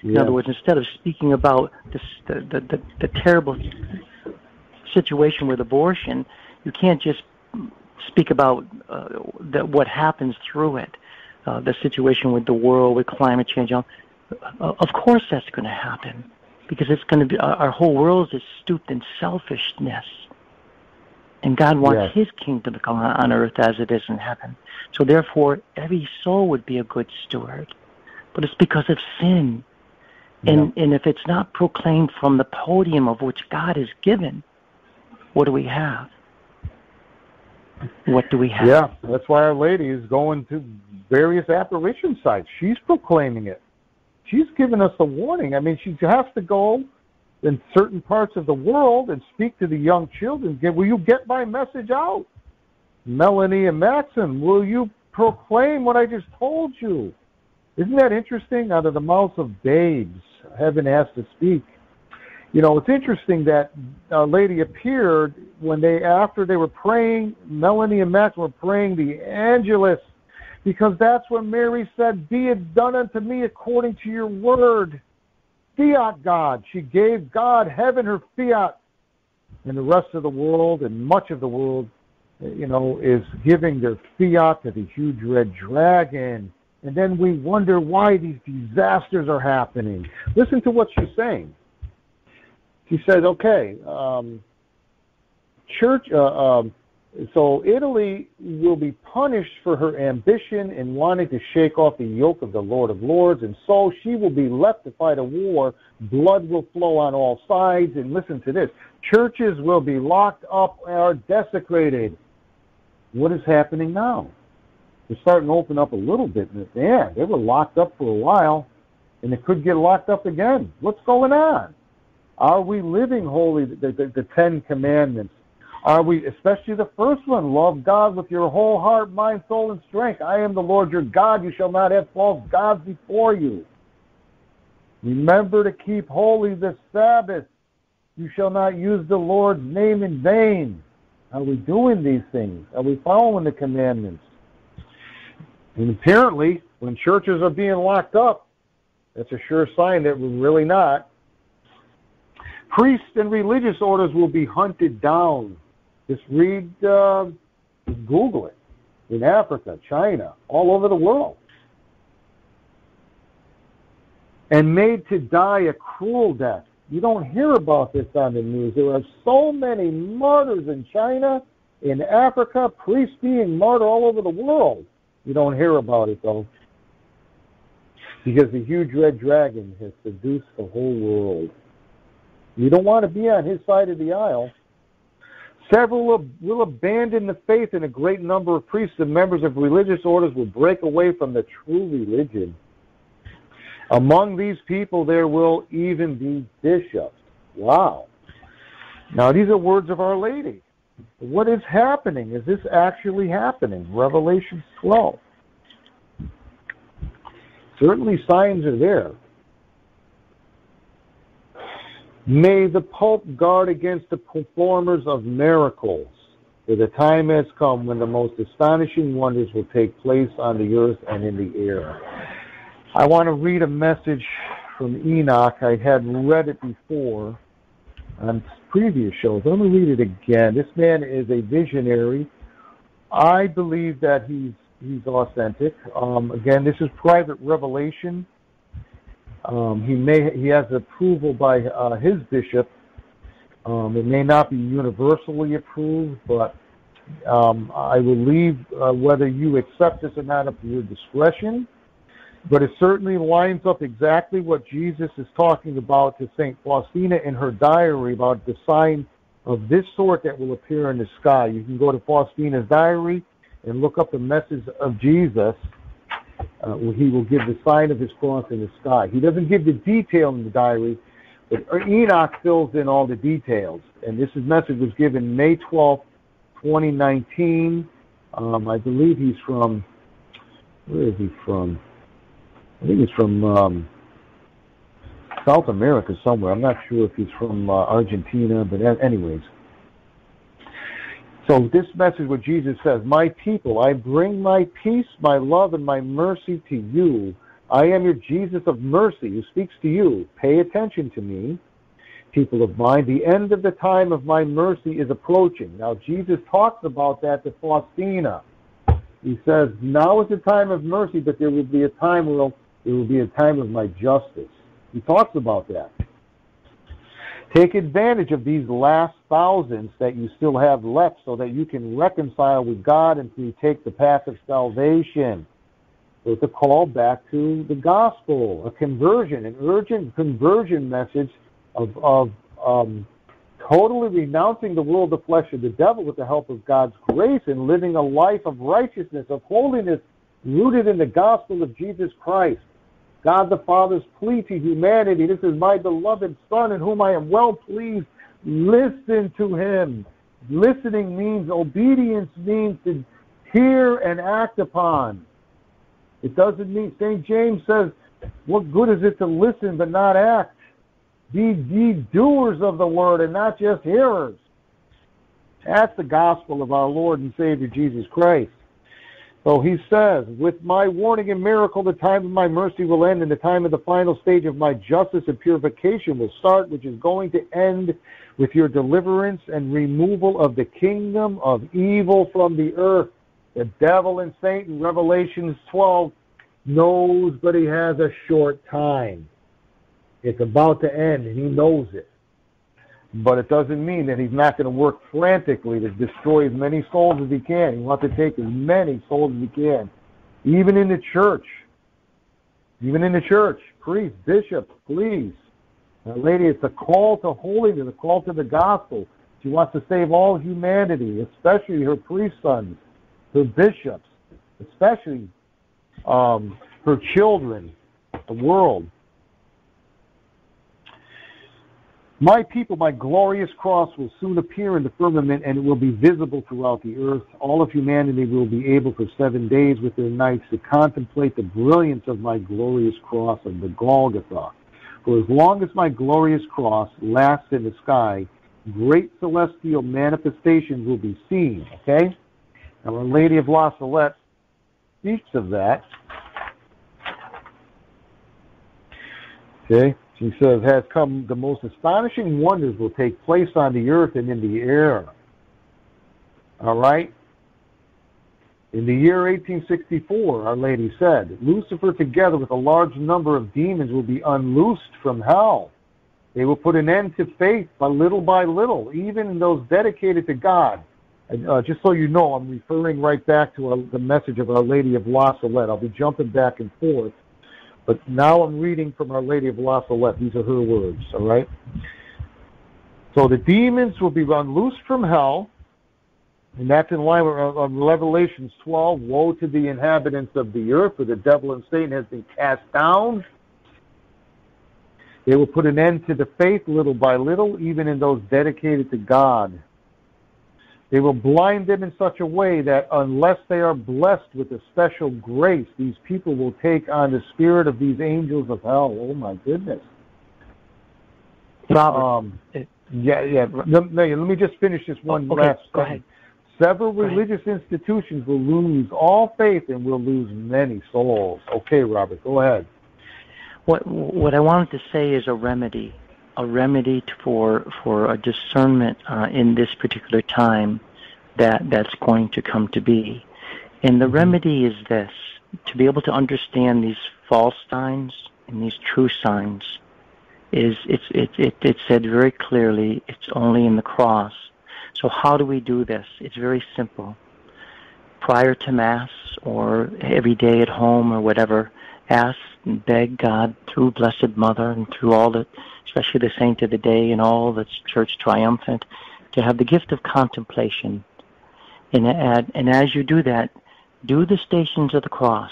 In other words, instead of speaking about this, the, the, the, the terrible situation with abortion, you can't just speak about uh, the, what happens through it, uh, the situation with the world, with climate change. Uh, of course, that's going to happen because it's going to be our, our whole world is stooped in selfishness, and God wants Yes. His kingdom to come on, earth as it is in heaven. So therefore, every soul would be a good steward, but it's because of sin. And, and if it's not proclaimed from the podium of which God has given, what do we have? What do we have? Yeah, that's why Our Lady is going to various apparition sites. She's proclaiming it. She's giving us a warning. I mean, she has to go in certain parts of the world and speak to the young children. Will you get my message out? Melanie and Maxim, will you proclaim what I just told you? Isn't that interesting? Out of the mouths of babes, heaven has to speak. You know, it's interesting that a lady appeared when they, after they were praying, Melanie and Max were praying the Angelus, because that's when Mary said, Be it done unto me according to your word. Fiat God. She gave God, heaven, her fiat. And the rest of the world and much of the world, uh, you know, is giving their fiat to the huge red dragon and then we wonder why these disasters are happening. Listen to what she's saying. She says, okay, um, church, uh, um, so Italy will be punished for her ambition in wanting to shake off the yoke of the Lord of Lords, and so she will be left to fight a war. Blood will flow on all sides, and listen to this churches will be locked up or desecrated. What is happening now? they're starting to open up a little bit. Yeah, they were locked up for a while, and they could get locked up again. What's going on? Are we living holy? The, the, the Ten Commandments. Are we, especially the first one, love God with your whole heart, mind, soul, and strength. I am the Lord your God. You shall not have false gods before you. Remember to keep holy the Sabbath. You shall not use the Lord's name in vain. Are we doing these things? Are we following the commandments? And apparently, when churches are being locked up, that's a sure sign that we're really not. Priests and religious orders will be hunted down. Just read, uh, Google it. In Africa, China, all over the world. And made to die a cruel death. You don't hear about this on the news. There are so many martyrs in China, in Africa, priests being martyred all over the world. You don't hear about it though. Because the huge red dragon has seduced the whole world. You don't want to be on his side of the aisle. Several will, abandon the faith, and a great number of priests and members of religious orders will break away from the true religion. Among these people, there will even be bishops. Wow. Now, these are words of Our Lady. What is happening? Is this actually happening? Revelation 12. Certainly signs are there. May the Pope guard against the performers of miracles, for the time has come when the most astonishing wonders will take place on the earth and in the air. I want to read a message from Enoch. I had read it before on previous shows. Let me read it again. This man is a visionary. I believe that he's he's authentic. Um, again, this is private revelation. Um, he may he has approval by uh, his bishop. Um, it may not be universally approved, but um, I will leave uh, whether you accept this or not up to your discretion but it certainly lines up exactly what Jesus is talking about to St. Faustina in her diary about the sign of this sort that will appear in the sky. You can go to Faustina's diary and look up the message of Jesus. Uh, he will give the sign of his cross in the sky. He doesn't give the detail in the diary, but Enoch fills in all the details. And this message was given May 12, 2019. Um, I believe he's from, where is he from? I think he's from um, South America somewhere. I'm not sure if he's from uh, Argentina, but anyways. So this message, what Jesus says, "My people, I bring my peace, my love, and my mercy to you. I am your Jesus of mercy, who speaks to you. Pay attention to me, people of mine. The end of the time of my mercy is approaching." Now Jesus talks about that to Faustina. He says, "Now is the time of mercy, but there will be a time where there will be a time of my justice. He talks about that. Take advantage of these last thousands that you still have left so that you can reconcile with God and to take the path of salvation. It's a call back to the gospel, a conversion, an urgent conversion message of, of um, totally renouncing the world, the flesh, and the devil with the help of God's grace and living a life of righteousness, of holiness, rooted in the gospel of Jesus Christ. God the Father's plea to humanity. This is my beloved Son in whom I am well pleased. Listen to him. Listening means obedience means to hear and act upon. It doesn't mean, St. James says, what good is it to listen but not act? Be ye doers of the word and not just hearers. That's the gospel of our Lord and Savior Jesus Christ. So he says, With my warning and miracle, the time of my mercy will end, and the time of the final stage of my justice and purification will start, which is going to end with your deliverance and removal of the kingdom of evil from the earth. The devil and Satan, Revelations 12, knows, but he has a short time. It's about to end, and he knows it. But it doesn't mean that he's not going to work frantically to destroy as many souls as he can. He wants to take as many souls as he can. Even in the church. Even in the church. Priests, bishops, please. Now, lady, it's a call to holiness, a call to the gospel. She wants to save all humanity, especially her priest sons, her bishops, especially um, her children, the world. My people, my glorious cross will soon appear in the firmament, and it will be visible throughout the earth. All of humanity will be able for seven days with their nights to contemplate the brilliance of my glorious cross of the Golgotha. For as long as my glorious cross lasts in the sky, great celestial manifestations will be seen. Okay? Now, Our Lady of La Salette speaks of that. Okay? She says, has come the most astonishing wonders will take place on the earth and in the air. All right? In the year 1864, Our Lady said, Lucifer, together with a large number of demons, will be unloosed from hell. They will put an end to faith by little by little, even those dedicated to God. And, uh, just so you know, I'm referring right back to the message of Our Lady of La Salette. I'll be jumping back and forth. But now I'm reading from Our Lady of La Salette. These are her words, all right? So the demons will be run loose from hell, and that's in line with uh, Revelations 12. Woe to the inhabitants of the earth, for the devil and Satan has been cast down. They will put an end to the faith little by little, even in those dedicated to God. They will blind them in such a way that unless they are blessed with a special grace, these people will take on the spirit of these angels of hell. Oh my goodness. Robert, Um, yeah, yeah. Let, let me just finish this one okay, last go sentence. Several Go ahead. religious institutions will lose all faith and will lose many souls. Okay, Robert, go ahead. what what I wanted to say is a remedy, a remedy for for a discernment uh, in this particular time that that's going to come to be, and the remedy is this: to be able to understand these false signs and these true signs. Is it's it it it's said very clearly. It's only in the cross. So how do we do this? It's very simple. Prior to Mass or every day at home or whatever, ask and beg God through Blessed Mother and through all the, especially the Saint of the Day and all the Church Triumphant, to have the gift of contemplation. And, and, and as you do that, do the Stations of the Cross.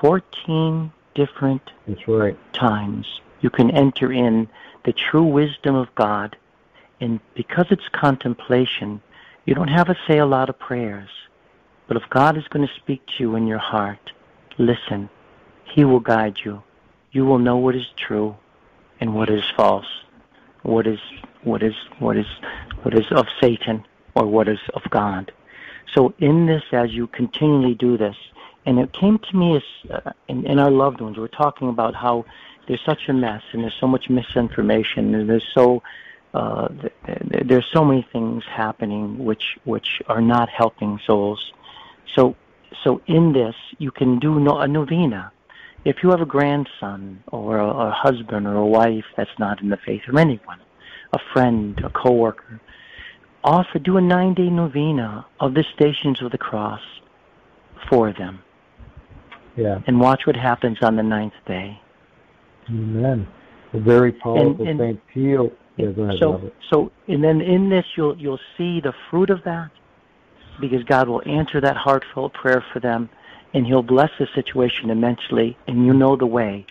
14 different That's right. times you can enter in the true wisdom of God. And because it's contemplation, you don't have to say a lot of prayers. But if God is going to speak to you in your heart, listen. He will guide you. You will know what is true and what is false, what is what is what is what is of Satan or what is of God. So in this, as you continually do this, and it came to me as uh, in, in our loved ones, we're talking about how there's such a mess and there's so much misinformation and there's so uh, th- th- there's so many things happening which which are not helping souls. So so in this, you can do no, a novena. If you have a grandson or a, a husband or a wife that's not in the faith, or anyone, a friend, a coworker, offer do a nine-day novena of the Stations of the Cross for them, Yeah. and watch what happens on the ninth day. Amen. A very powerful and- Saint Pio. Yeah, so so and then in this you'll you'll see the fruit of that because God will answer that heartfelt prayer for them and He'll bless the situation immensely, and you know the way.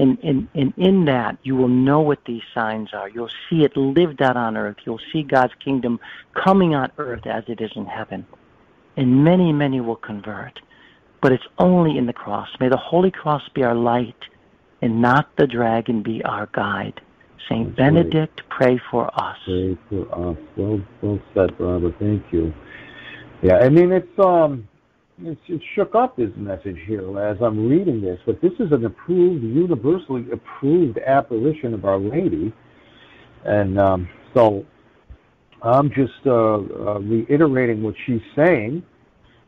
And, and, and in that, you will know what these signs are. You'll see it lived out on earth. You'll see God's kingdom coming on earth as it is in heaven. And many, many will convert. But it's only in the cross. May the Holy Cross be our light and not the dragon be our guide. Saint That's Benedict, right. pray for us. Pray for us. Well, well said, brother. Thank you. Yeah, I mean it's um, it's, it shook up his message here as I'm reading this, but this is an approved, universally approved apparition of Our Lady, and um, so I'm just uh, uh, reiterating what she's saying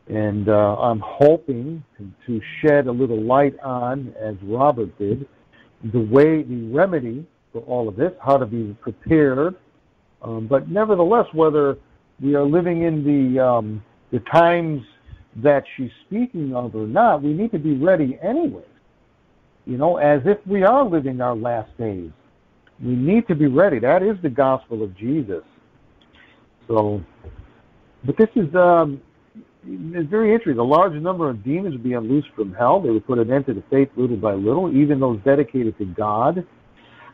and uh, I'm hoping to shed a little light on, as Robert did, the way, the remedy for all of this, how to be prepared. Um, but nevertheless, whether we are living in the um, the times that she's speaking of or not, we need to be ready anyway. You know, as if we are living our last days. We need to be ready. That is the gospel of Jesus. So, but this is um, it's very interesting. A large number of demons would be unloosed from hell. They would put an end to the faith little by little, even those dedicated to God.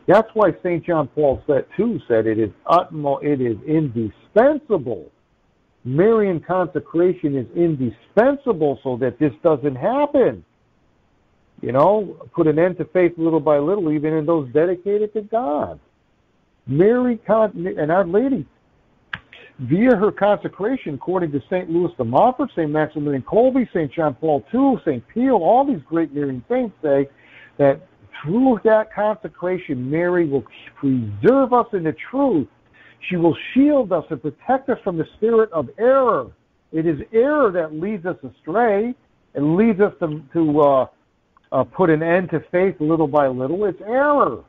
That's why St. John Paul II said it is utmost, it is indispensable. Marian consecration is indispensable so that this doesn't happen. You know, put an end to faith little by little, even in those dedicated to God. Mary, and Our Lady via her consecration, according to St. Louis de Montfort, St. Maximilian Kolbe, St. John Paul II, St. Pio, all these great Marian saints say that through that consecration, Mary will preserve us in the truth. She will shield us and protect us from the spirit of error. It is error that leads us astray and leads us to, to uh, uh, put an end to faith little by little. It's error.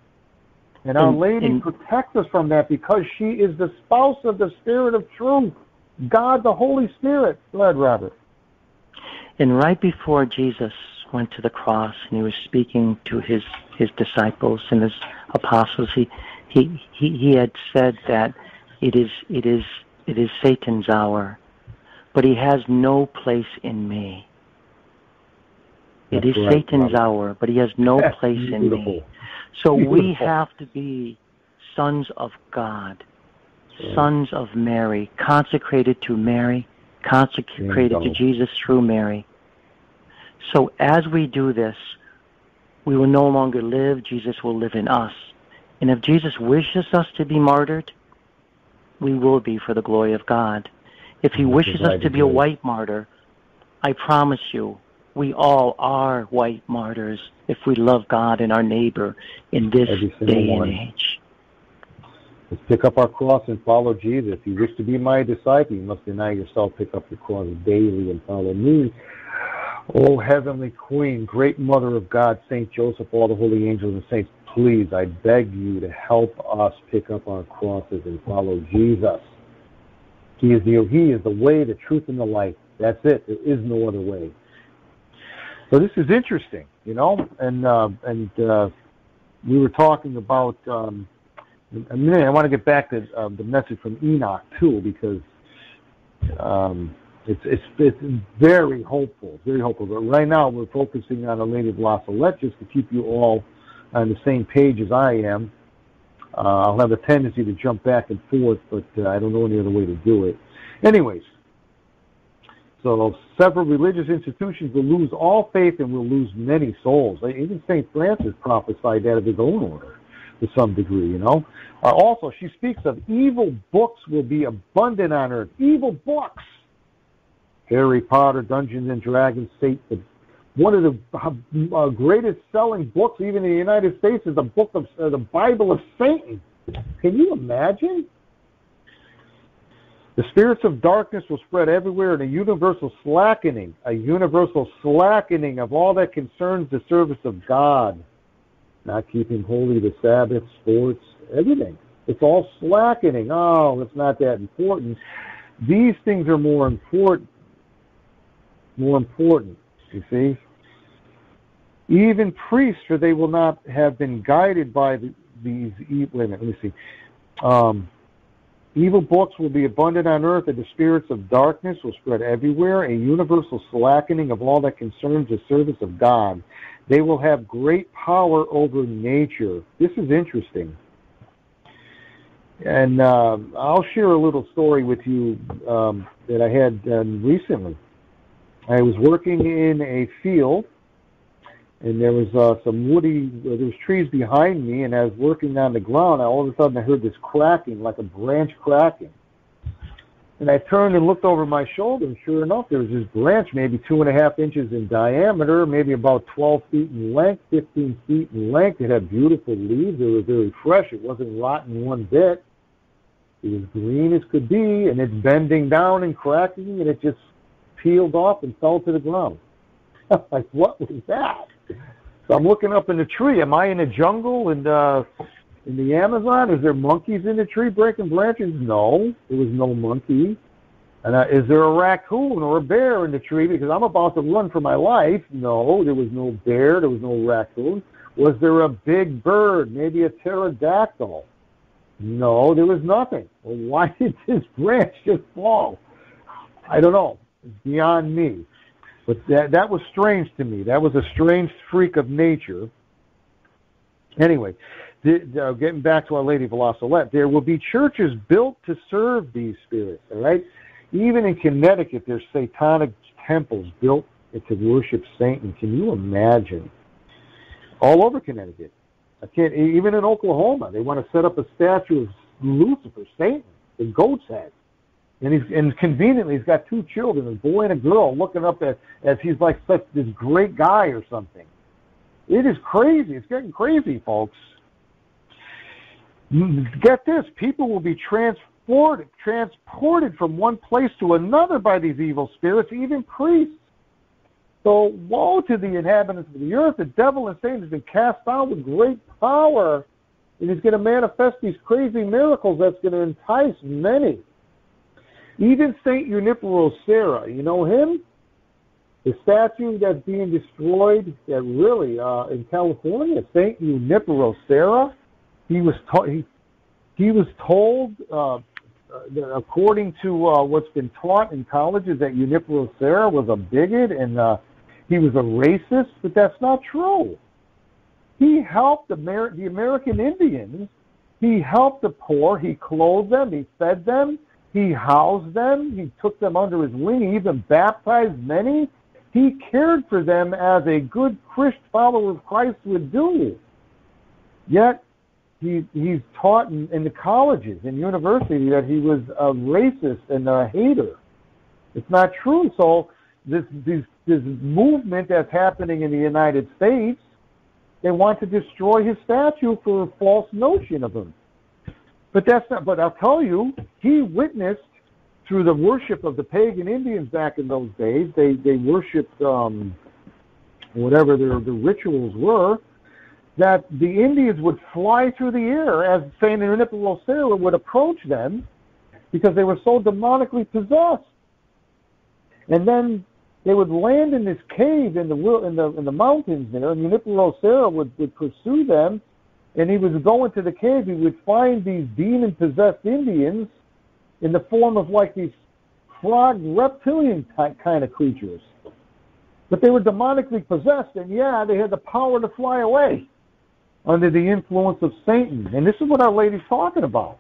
And Our Lady and, protects us from that because she is the spouse of the Spirit of truth, God the Holy Spirit. Go ahead, Robert. And right before Jesus went to the cross and he was speaking to his, his disciples and his apostles, he, he, he, he had said that it is, it, is, it is Satan's hour, but he has no place in me. It That's is right, Satan's Robert. hour, but he has no (laughs) That's place beautiful. in me. So we have to be sons of God, sons of Mary, consecrated to Mary, consecrated to Jesus through Mary. So as we do this, we will no longer live, Jesus will live in us. And if Jesus wishes us to be martyred, we will be for the glory of God. If he wishes us to be a white martyr, I promise you, we all are white martyrs if we love God and our neighbor in this day one. and age. Let's pick up our cross and follow Jesus. If you wish to be my disciple, you must deny yourself, pick up your cross daily, and follow me. O Heavenly Queen, great Mother of God, Saint Joseph, all the holy angels and saints, please, I beg you to help us pick up our crosses and follow Jesus. He is the He is the way, the truth, and the life. That's it. There is no other way. So this is interesting, you know, and uh, and uh, we were talking about. Um, a minute, I want to get back to uh, the message from Enoch too, because um, it's it's it's very hopeful, very hopeful. But right now we're focusing on a Lady of La Salette just to keep you all on the same page as I am. Uh, I'll have a tendency to jump back and forth, but uh, I don't know any other way to do it. Anyways, so several religious institutions will lose all faith and will lose many souls. Even St. Francis prophesied that of his own order to some degree, you know. Uh, also, she speaks of evil books will be abundant on earth. Evil books. Harry Potter, Dungeons and Dragons, Satan. One of the uh, greatest selling books, even in the United States, is the book of uh, the Bible of Satan. Can you imagine? The spirits of darkness will spread everywhere in a universal slackening, a universal slackening of all that concerns the service of God. Not keeping holy the Sabbath, sports, everything. It's all slackening. Oh, it's not that important. These things are more important. More important, you see. Even priests, for they will not have been guided by the, these. Wait a minute, let me see. Um, Evil books will be abundant on earth, and the spirits of darkness will spread everywhere, a universal slackening of all that concerns the service of God. They will have great power over nature. This is interesting. And uh, I'll share a little story with you um, that I had recently. I was working in a field and there was uh, some woody, uh, there was trees behind me, and I was working on the ground. I, all of a sudden, I heard this cracking, like a branch cracking. And I turned and looked over my shoulder, and sure enough, there was this branch, maybe two and a half inches in diameter, maybe about 12 feet in length, 15 feet in length. It had beautiful leaves. It was very fresh. It wasn't rotten one bit. It was green as could be, and it's bending down and cracking, and it just peeled off and fell to the ground. (laughs) I'm like, what was that? So I'm looking up in the tree. Am I in a jungle and uh, in the Amazon? Is there monkeys in the tree breaking branches? No, there was no monkey. And uh, is there a raccoon or a bear in the tree? Because I'm about to run for my life. No, there was no bear. There was no raccoon. Was there a big bird? Maybe a pterodactyl? No, there was nothing. Well, (laughs) why did this branch just fall? I don't know. Beyond me. But that that was strange to me. That was a strange freak of nature. Anyway, the, uh, getting back to Our Lady of La Salette, there will be churches built to serve these spirits. All right, even in Connecticut, there's satanic temples built to worship Satan. Can you imagine? All over Connecticut. I can't. Even in Oklahoma, they want to set up a statue of Lucifer, Satan, the goat's head and he's and conveniently he's got two children, a boy and a girl, looking up at as he's like such this great guy or something. It is crazy. It's getting crazy, folks. Mm, get this: people will be transported transported from one place to another by these evil spirits, even priests. So woe to the inhabitants of the earth! The devil and Satan has been cast out with great power, and he's going to manifest these crazy miracles that's going to entice many. Even St. Junipero Serra, you know him? The statue that's being destroyed that really uh, in California, St. Junipero Serra, he was ta- he, he was told, uh, according to uh, what's been taught in colleges, that Junipero Serra was a bigot and uh, he was a racist, but that's not true. He helped the Amer- the American Indians. He helped the poor. He clothed them. He fed them. He housed them. He took them under his wing. He even baptized many. He cared for them as a good Christ follower of Christ would do. Yet he he's taught in, in the colleges and university that he was a racist and a hater. It's not true. So this this this movement that's happening in the United States, they want to destroy his statue for a false notion of him. But that's not. But I'll tell you, he witnessed through the worship of the pagan Indians back in those days. They they worshipped um, whatever their the rituals were. That the Indians would fly through the air as Saint Junipero Serra would approach them because they were so demonically possessed. And then they would land in this cave in the in the in the mountains there, and Junipero Serra would, would pursue them and he was going to the cave, he would find these demon possessed Indians in the form of like these frog reptilian type kind of creatures. But they were demonically possessed, and yeah, they had the power to fly away under the influence of Satan. And this is what Our Lady's talking about.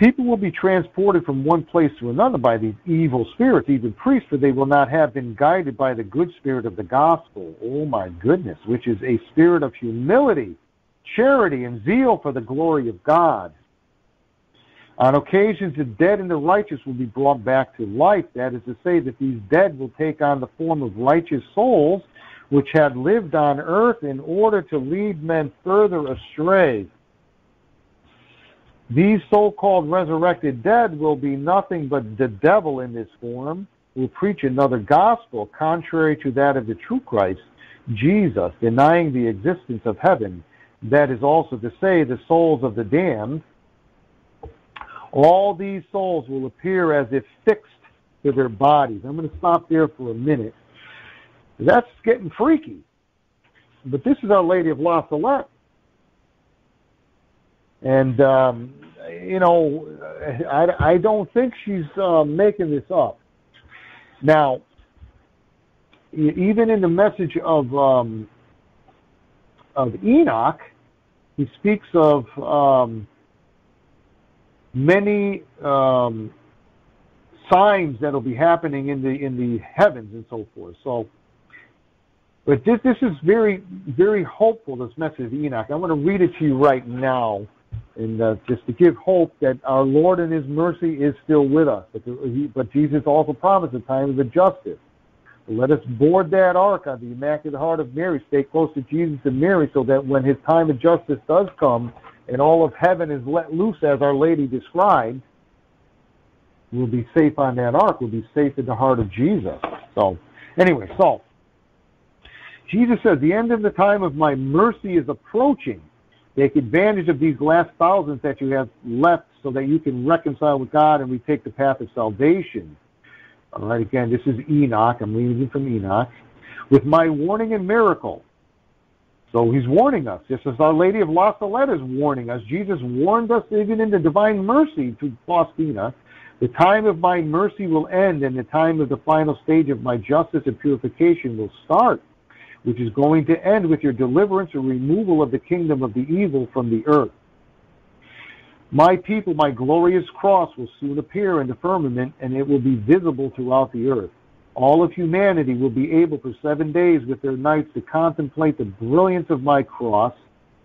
People will be transported from one place to another by these evil spirits, even priests, for they will not have been guided by the good spirit of the gospel. Oh my goodness, which is a spirit of humility, charity, and zeal for the glory of God. On occasions, the dead and the righteous will be brought back to life. That is to say, that these dead will take on the form of righteous souls which had lived on earth in order to lead men further astray. These so-called resurrected dead will be nothing but the devil in this form, will preach another gospel contrary to that of the true Christ, Jesus, denying the existence of heaven. That is also to say, the souls of the damned. All these souls will appear as if fixed to their bodies. I'm going to stop there for a minute. That's getting freaky. But this is Our Lady of La Salette. And um, you know, I, I don't think she's uh, making this up. Now, even in the message of um, of Enoch, he speaks of um, many um, signs that'll be happening in the in the heavens and so forth. So, but this this is very very hopeful. This message of Enoch. I want to read it to you right now, and uh, just to give hope that our Lord and His mercy is still with us. But, he, but Jesus also promised a time of the justice. let us board that ark on the Immaculate Heart of Mary. Stay close to Jesus and Mary, so that when His time of justice does come, and all of heaven is let loose, as Our Lady described we'll be safe on that ark, We'll be safe in the heart of Jesus. So, anyway, so Jesus said, The end of the time of my mercy is approaching. Take advantage of these last thousands that you have left so that you can reconcile with God and we take the path of salvation. All right, again, this is Enoch. I'm reading from Enoch. With my warning and miracle. So he's warning us, just as Our Lady of La Salette is warning us. Jesus warned us even in the divine mercy to Faustina the time of my mercy will end, and the time of the final stage of my justice and purification will start, which is going to end with your deliverance or removal of the kingdom of the evil from the earth. My people, my glorious cross will soon appear in the firmament, and it will be visible throughout the earth. All of humanity will be able for seven days with their nights to contemplate the brilliance of my cross,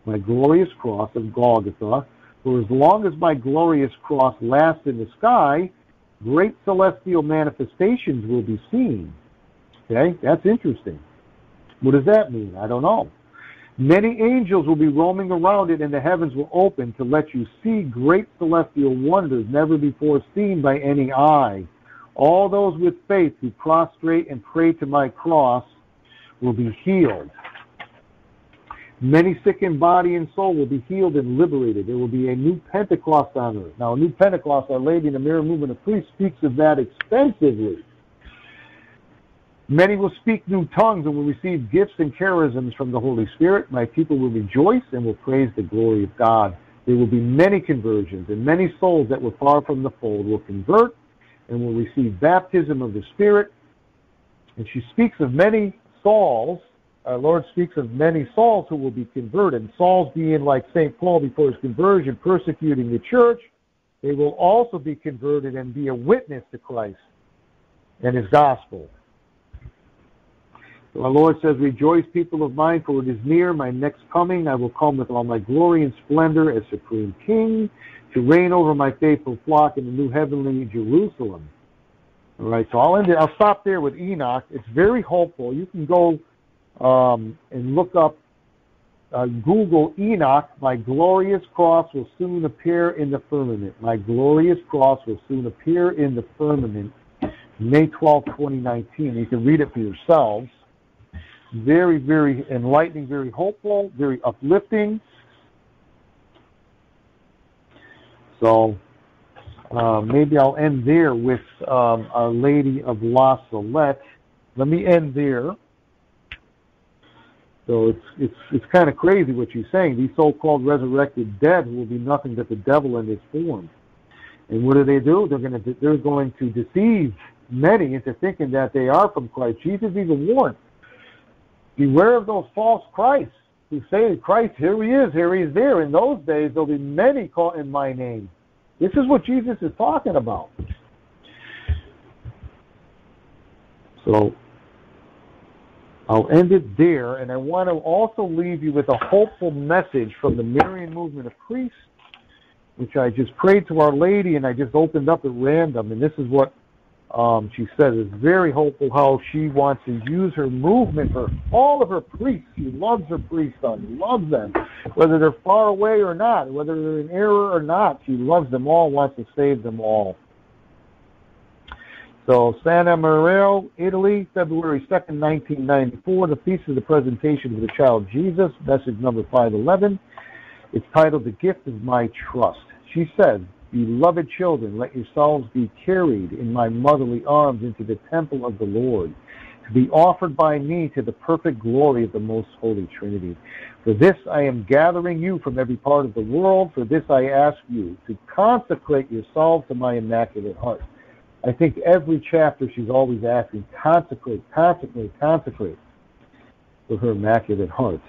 my glorious cross of Golgotha, for as long as my glorious cross lasts in the sky, great celestial manifestations will be seen. Okay, that's interesting. What does that mean? I don't know. Many angels will be roaming around it, and the heavens will open to let you see great celestial wonders never before seen by any eye. All those with faith who prostrate and pray to my cross will be healed. Many sick in body and soul will be healed and liberated. There will be a new Pentecost on earth. Now, a new Pentecost, Our Lady in the Marian Movement of Priests speaks of that extensively. Many will speak new tongues and will receive gifts and charisms from the Holy Spirit. My people will rejoice and will praise the glory of God. There will be many conversions, and many souls that were far from the fold will convert and will receive baptism of the Spirit. And she speaks of many Sauls our Lord speaks of many Sauls who will be converted. Sauls being like St. Paul before his conversion, persecuting the church, they will also be converted and be a witness to Christ and his gospel. Our Lord says, Rejoice, people of mine, for it is near my next coming. I will come with all my glory and splendor as supreme king to reign over my faithful flock in the new heavenly Jerusalem. All right, so I'll end it. I'll stop there with Enoch. It's very hopeful. You can go um, and look up uh, Google Enoch, my glorious cross will soon appear in the firmament. My glorious cross will soon appear in the firmament. May 12, 2019. You can read it for yourselves. Very, very enlightening, very hopeful, very uplifting. So uh, maybe I'll end there with um, Lady of La Salette. Let me end there. So it's it's it's kind of crazy what she's saying. These so-called resurrected dead will be nothing but the devil in his form. And what do they do? They're going to they're going to deceive many into thinking that they are from Christ. Jesus even warned, beware of those false Christs who say, Christ, here he is, here he is there. In those days, there'll be many caught in my name. This is what Jesus is talking about. So I'll end it there, and I want to also leave you with a hopeful message from the Marian movement of priests, which I just prayed to Our Lady, and I just opened up at random, and this is what um, she says It's very hopeful how she wants to use her movement for all of her priests. She loves her priests, son, loves them, whether they're far away or not, whether they're in error or not. She loves them all, wants to save them all. So Santa Maria, Italy, February 2nd, 1994, the Feast of the Presentation of the Child Jesus, message number 511. It's titled The Gift of My Trust. She said, Beloved children, let yourselves be carried in my motherly arms into the temple of the Lord. to be offered by me to the perfect glory of the most holy Trinity. For this I am gathering you from every part of the world. For this I ask you to consecrate yourselves to my immaculate heart. I think every chapter she's always asking, consecrate, consecrate, consecrate to her immaculate heart.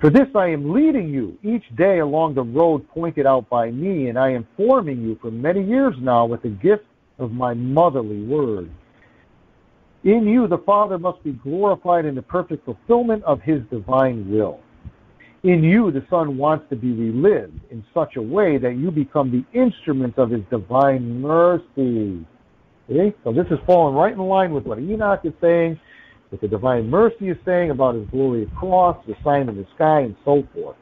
For this I am leading you each day along the road pointed out by me, and I am forming you for many years now with the gift of my motherly word. In you, the Father must be glorified in the perfect fulfillment of his divine will. In you, the Son wants to be relived in such a way that you become the instruments of his divine mercy. Okay? So this is falling right in line with what Enoch is saying, what the divine mercy is saying about his glorious cross, the sign in the sky, and so forth.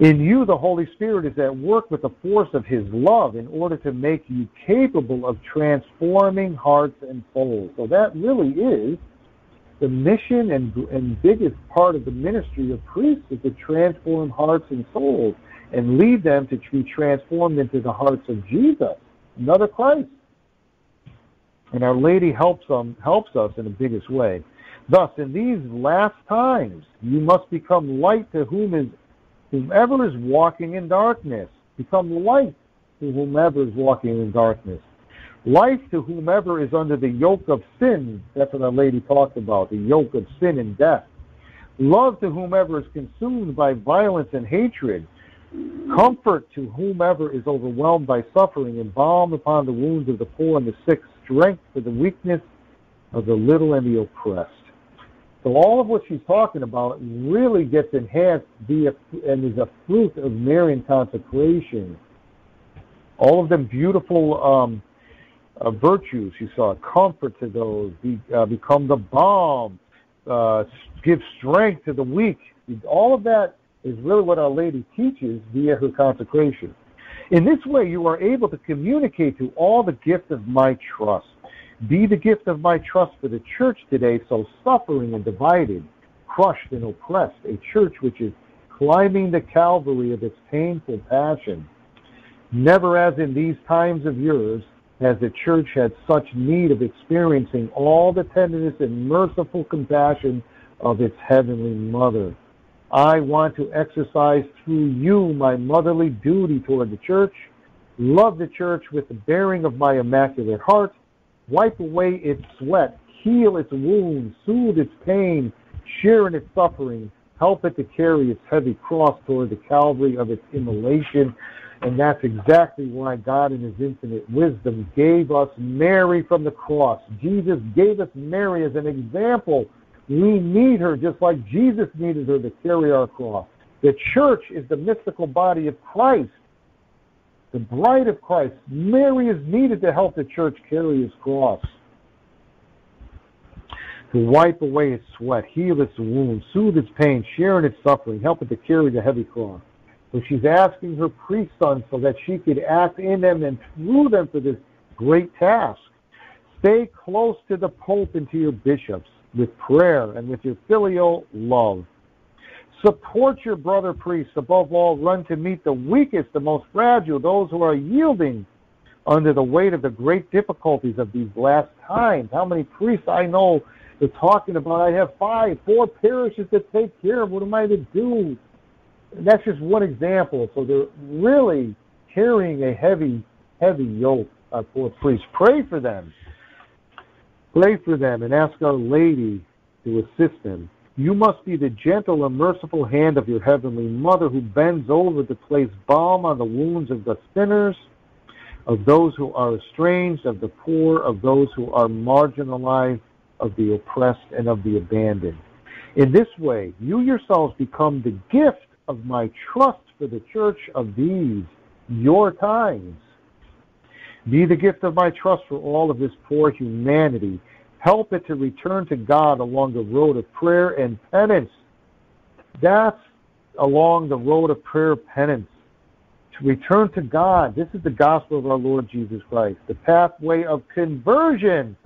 In you, the Holy Spirit is at work with the force of His love in order to make you capable of transforming hearts and souls. So that really is the mission and, and biggest part of the ministry of priests is to transform hearts and souls and lead them to be transformed into the hearts of Jesus, another Christ. And Our Lady helps, them, helps us in the biggest way. Thus, in these last times, you must become light to whom is Whomever is walking in darkness, become light to whomever is walking in darkness. Life to whomever is under the yoke of sin. That's what our lady talked about, the yoke of sin and death. Love to whomever is consumed by violence and hatred. Comfort to whomever is overwhelmed by suffering, and balm upon the wounds of the poor and the sick, strength for the weakness of the little and the oppressed. So all of what she's talking about really gets enhanced via and is a fruit of Marian consecration. All of them beautiful um, uh, virtues you saw, comfort to those, be, uh, become the balm, uh, give strength to the weak. All of that is really what Our Lady teaches via her consecration. In this way, you are able to communicate to all the gift of my trust. Be the gift of my trust for the church today, so suffering and divided, crushed and oppressed, a church which is climbing the Calvary of its painful passion. Never as in these times of yours has the church had such need of experiencing all the tenderness and merciful compassion of its heavenly mother. I want to exercise through you my motherly duty toward the church, love the church with the bearing of my immaculate heart, wipe away its sweat, heal its wounds, soothe its pain, share in its suffering, help it to carry its heavy cross toward the Calvary of its immolation. And that's exactly why God, in His infinite wisdom, gave us Mary from the cross. Jesus gave us Mary as an example. We need her just like Jesus needed her to carry our cross. The church is the mystical body of Christ the bride of Christ. Mary is needed to help the church carry his cross, to wipe away its sweat, heal its wounds, soothe its pain, share in its suffering, help it to carry the heavy cross. So she's asking her priest sons so that she could act in them and through them for this great task. Stay close to the Pope and to your bishops with prayer and with your filial love. Support your brother priests. Above all, run to meet the weakest, the most fragile, those who are yielding under the weight of the great difficulties of these last times. How many priests I know they're talking about? I have five, four parishes to take care of. What am I to do? And that's just one example. So they're really carrying a heavy, heavy yoke uh, for priests. Pray for them. Pray for them and ask Our Lady to assist them. You must be the gentle and merciful hand of your heavenly mother who bends over to place balm on the wounds of the sinners, of those who are estranged, of the poor, of those who are marginalized, of the oppressed, and of the abandoned. In this way, you yourselves become the gift of my trust for the church of these, your times. Be the gift of my trust for all of this poor humanity help it to return to God along the road of prayer and penance. That's along the road of prayer penance. To return to God. This is the gospel of our Lord Jesus Christ. The pathway of conversion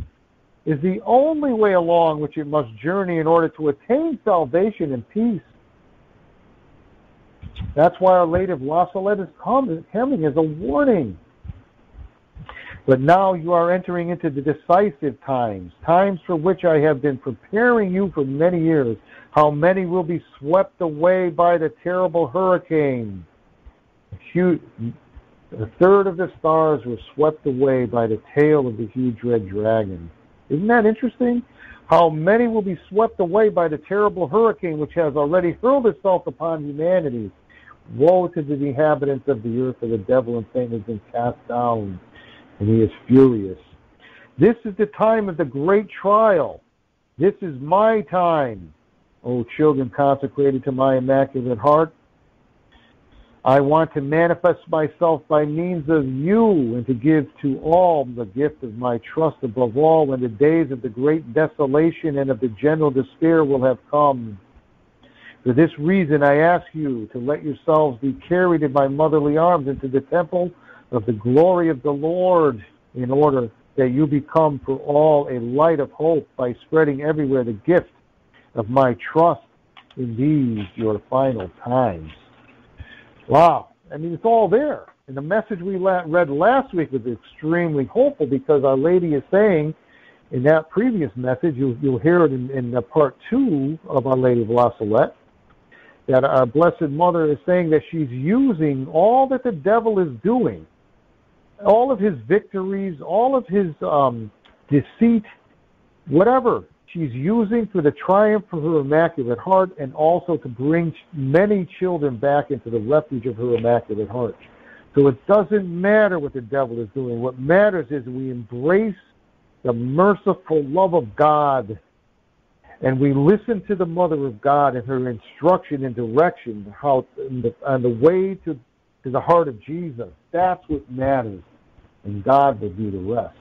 is the only way along which it must journey in order to attain salvation and peace. That's why Our Lady of La Salette is coming as a warning. But now you are entering into the decisive times, times for which I have been preparing you for many years. How many will be swept away by the terrible hurricane? A third of the stars were swept away by the tail of the huge red dragon. Isn't that interesting? How many will be swept away by the terrible hurricane which has already hurled itself upon humanity? Woe to the inhabitants of the earth, for the devil and Satan has been cast down, and he is furious. This is the time of the great trial. This is my time, O children consecrated to my immaculate heart. I want to manifest myself by means of you and to give to all the gift of my trust above all when the days of the great desolation and of the general despair will have come. For this reason, I ask you to let yourselves be carried in my motherly arms into the temple of the glory of the Lord in order that you become for all a light of hope by spreading everywhere the gift of my trust in these your final times. Wow. I mean, it's all there. And the message we read last week was extremely hopeful because Our Lady is saying in that previous message, you'll, you'll hear it in, in part two of Our Lady of La Salette, that our Blessed Mother is saying that she's using all that the devil is doing, all of his victories, all of his um, deceit, whatever she's using for the triumph of her Immaculate Heart and also to bring many children back into the refuge of her Immaculate Heart. So it doesn't matter what the devil is doing. What matters is we embrace the merciful love of God and we listen to the Mother of God and her instruction and direction how on the way to, to the heart of Jesus. That's what matters. And God will do the rest.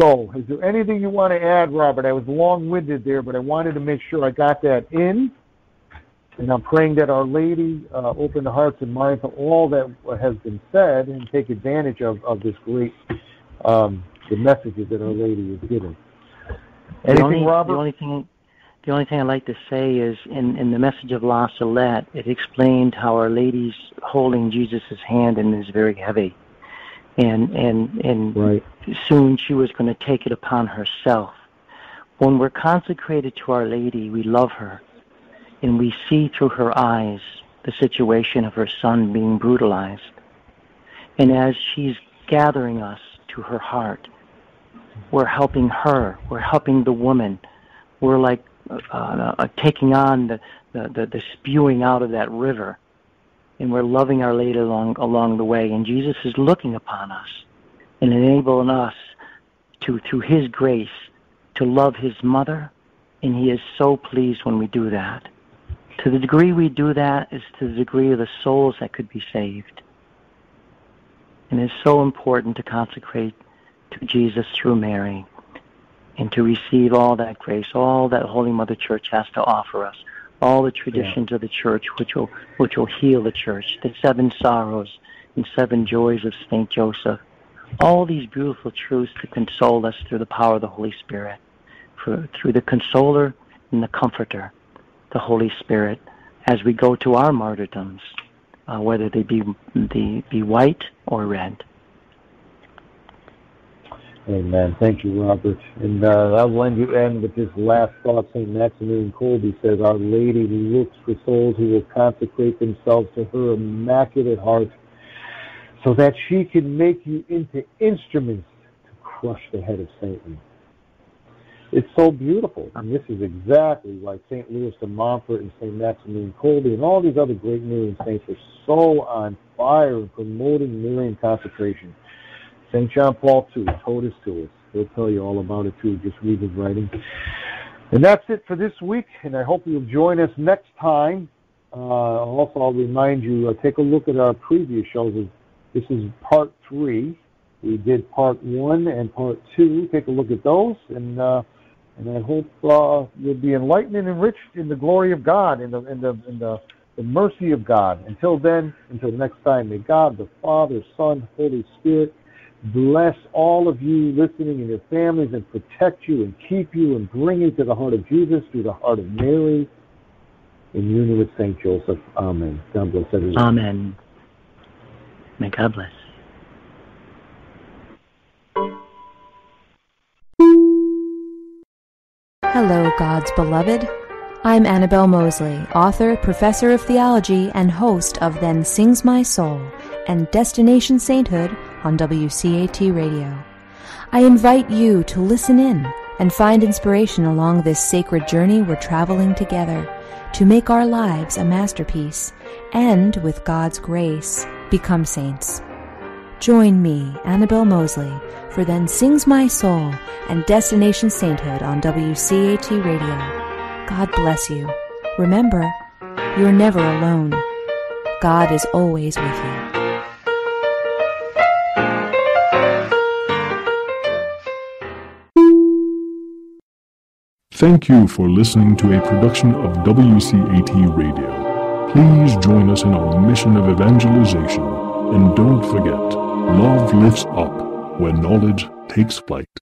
So, is there anything you want to add, Robert? I was long-winded there, but I wanted to make sure I got that in. And I'm praying that Our Lady uh, open the hearts and minds to all that has been said and take advantage of, of this great um, the messages that Our Lady is giving. Anything, the only, Robert? The only thing, the only thing I'd like to say is in, in the message of La Salette, it explained how Our Lady's holding Jesus' hand and is very heavy and and and right. soon she was going to take it upon herself. When we're consecrated to Our Lady, we love her, and we see through her eyes the situation of her son being brutalized. And as she's gathering us to her heart, we're helping her. We're helping the woman. We're like uh, uh, taking on the, the, the, the spewing out of that river and we're loving Our Lady along along the way. And Jesus is looking upon us and enabling us to, through His grace, to love His mother, and He is so pleased when we do that. To the degree we do that is to the degree of the souls that could be saved. And it's so important to consecrate to Jesus through Mary and to receive all that grace, all that Holy Mother Church has to offer us all the traditions yeah. of the church, which will which will heal the church, the seven sorrows and seven joys of Saint Joseph, all these beautiful truths to console us through the power of the Holy Spirit, for, through the consoler and the comforter, the Holy Spirit, as we go to our martyrdoms, uh, whether they be, the be white or red. Amen. Thank you, Robert. And uh, I'll lend you end with this last thought. St. Maximilian Kolbe says, Our Lady looks for souls who will consecrate themselves to her immaculate heart so that she can make you into instruments to crush the head of Satan. It's so beautiful. And this is exactly why St. Louis de Montfort and St. Maximilian Kolbe and all these other great Marian saints are so on fire in promoting Marian consecration. St. John Paul II told us to us. He'll tell you all about it too. Just read his writing. And that's it for this week, and I hope you'll join us next time. Uh, also, I'll remind you, uh, take a look at our previous shows. This is part three. We did part one and part two. Take a look at those, and uh, and I hope uh, you'll be enlightened and enriched in the glory of God, in the in the in the, the mercy of God. Until then, until next time, may God, the Father, Son, Holy Spirit bless all of you listening and your families and protect you and keep you and bring you to the heart of Jesus through the heart of Mary in union with St. Joseph. Amen. God bless everyone. Amen. May God bless. Hello, God's beloved. I'm Annabelle Moseley, author, professor of theology, and host of Then Sings My Soul and Destination Sainthood on WCAT Radio. I invite you to listen in and find inspiration along this sacred journey we're traveling together to make our lives a masterpiece and, with God's grace, become saints. Join me, Annabelle Moseley, for Then Sings My Soul and Destination Sainthood on WCAT Radio. God bless you. Remember, you're never alone. God is always with you. Thank you for listening to a production of WCAT Radio. Please join us in our mission of evangelization and don't forget, love lifts up when knowledge takes flight.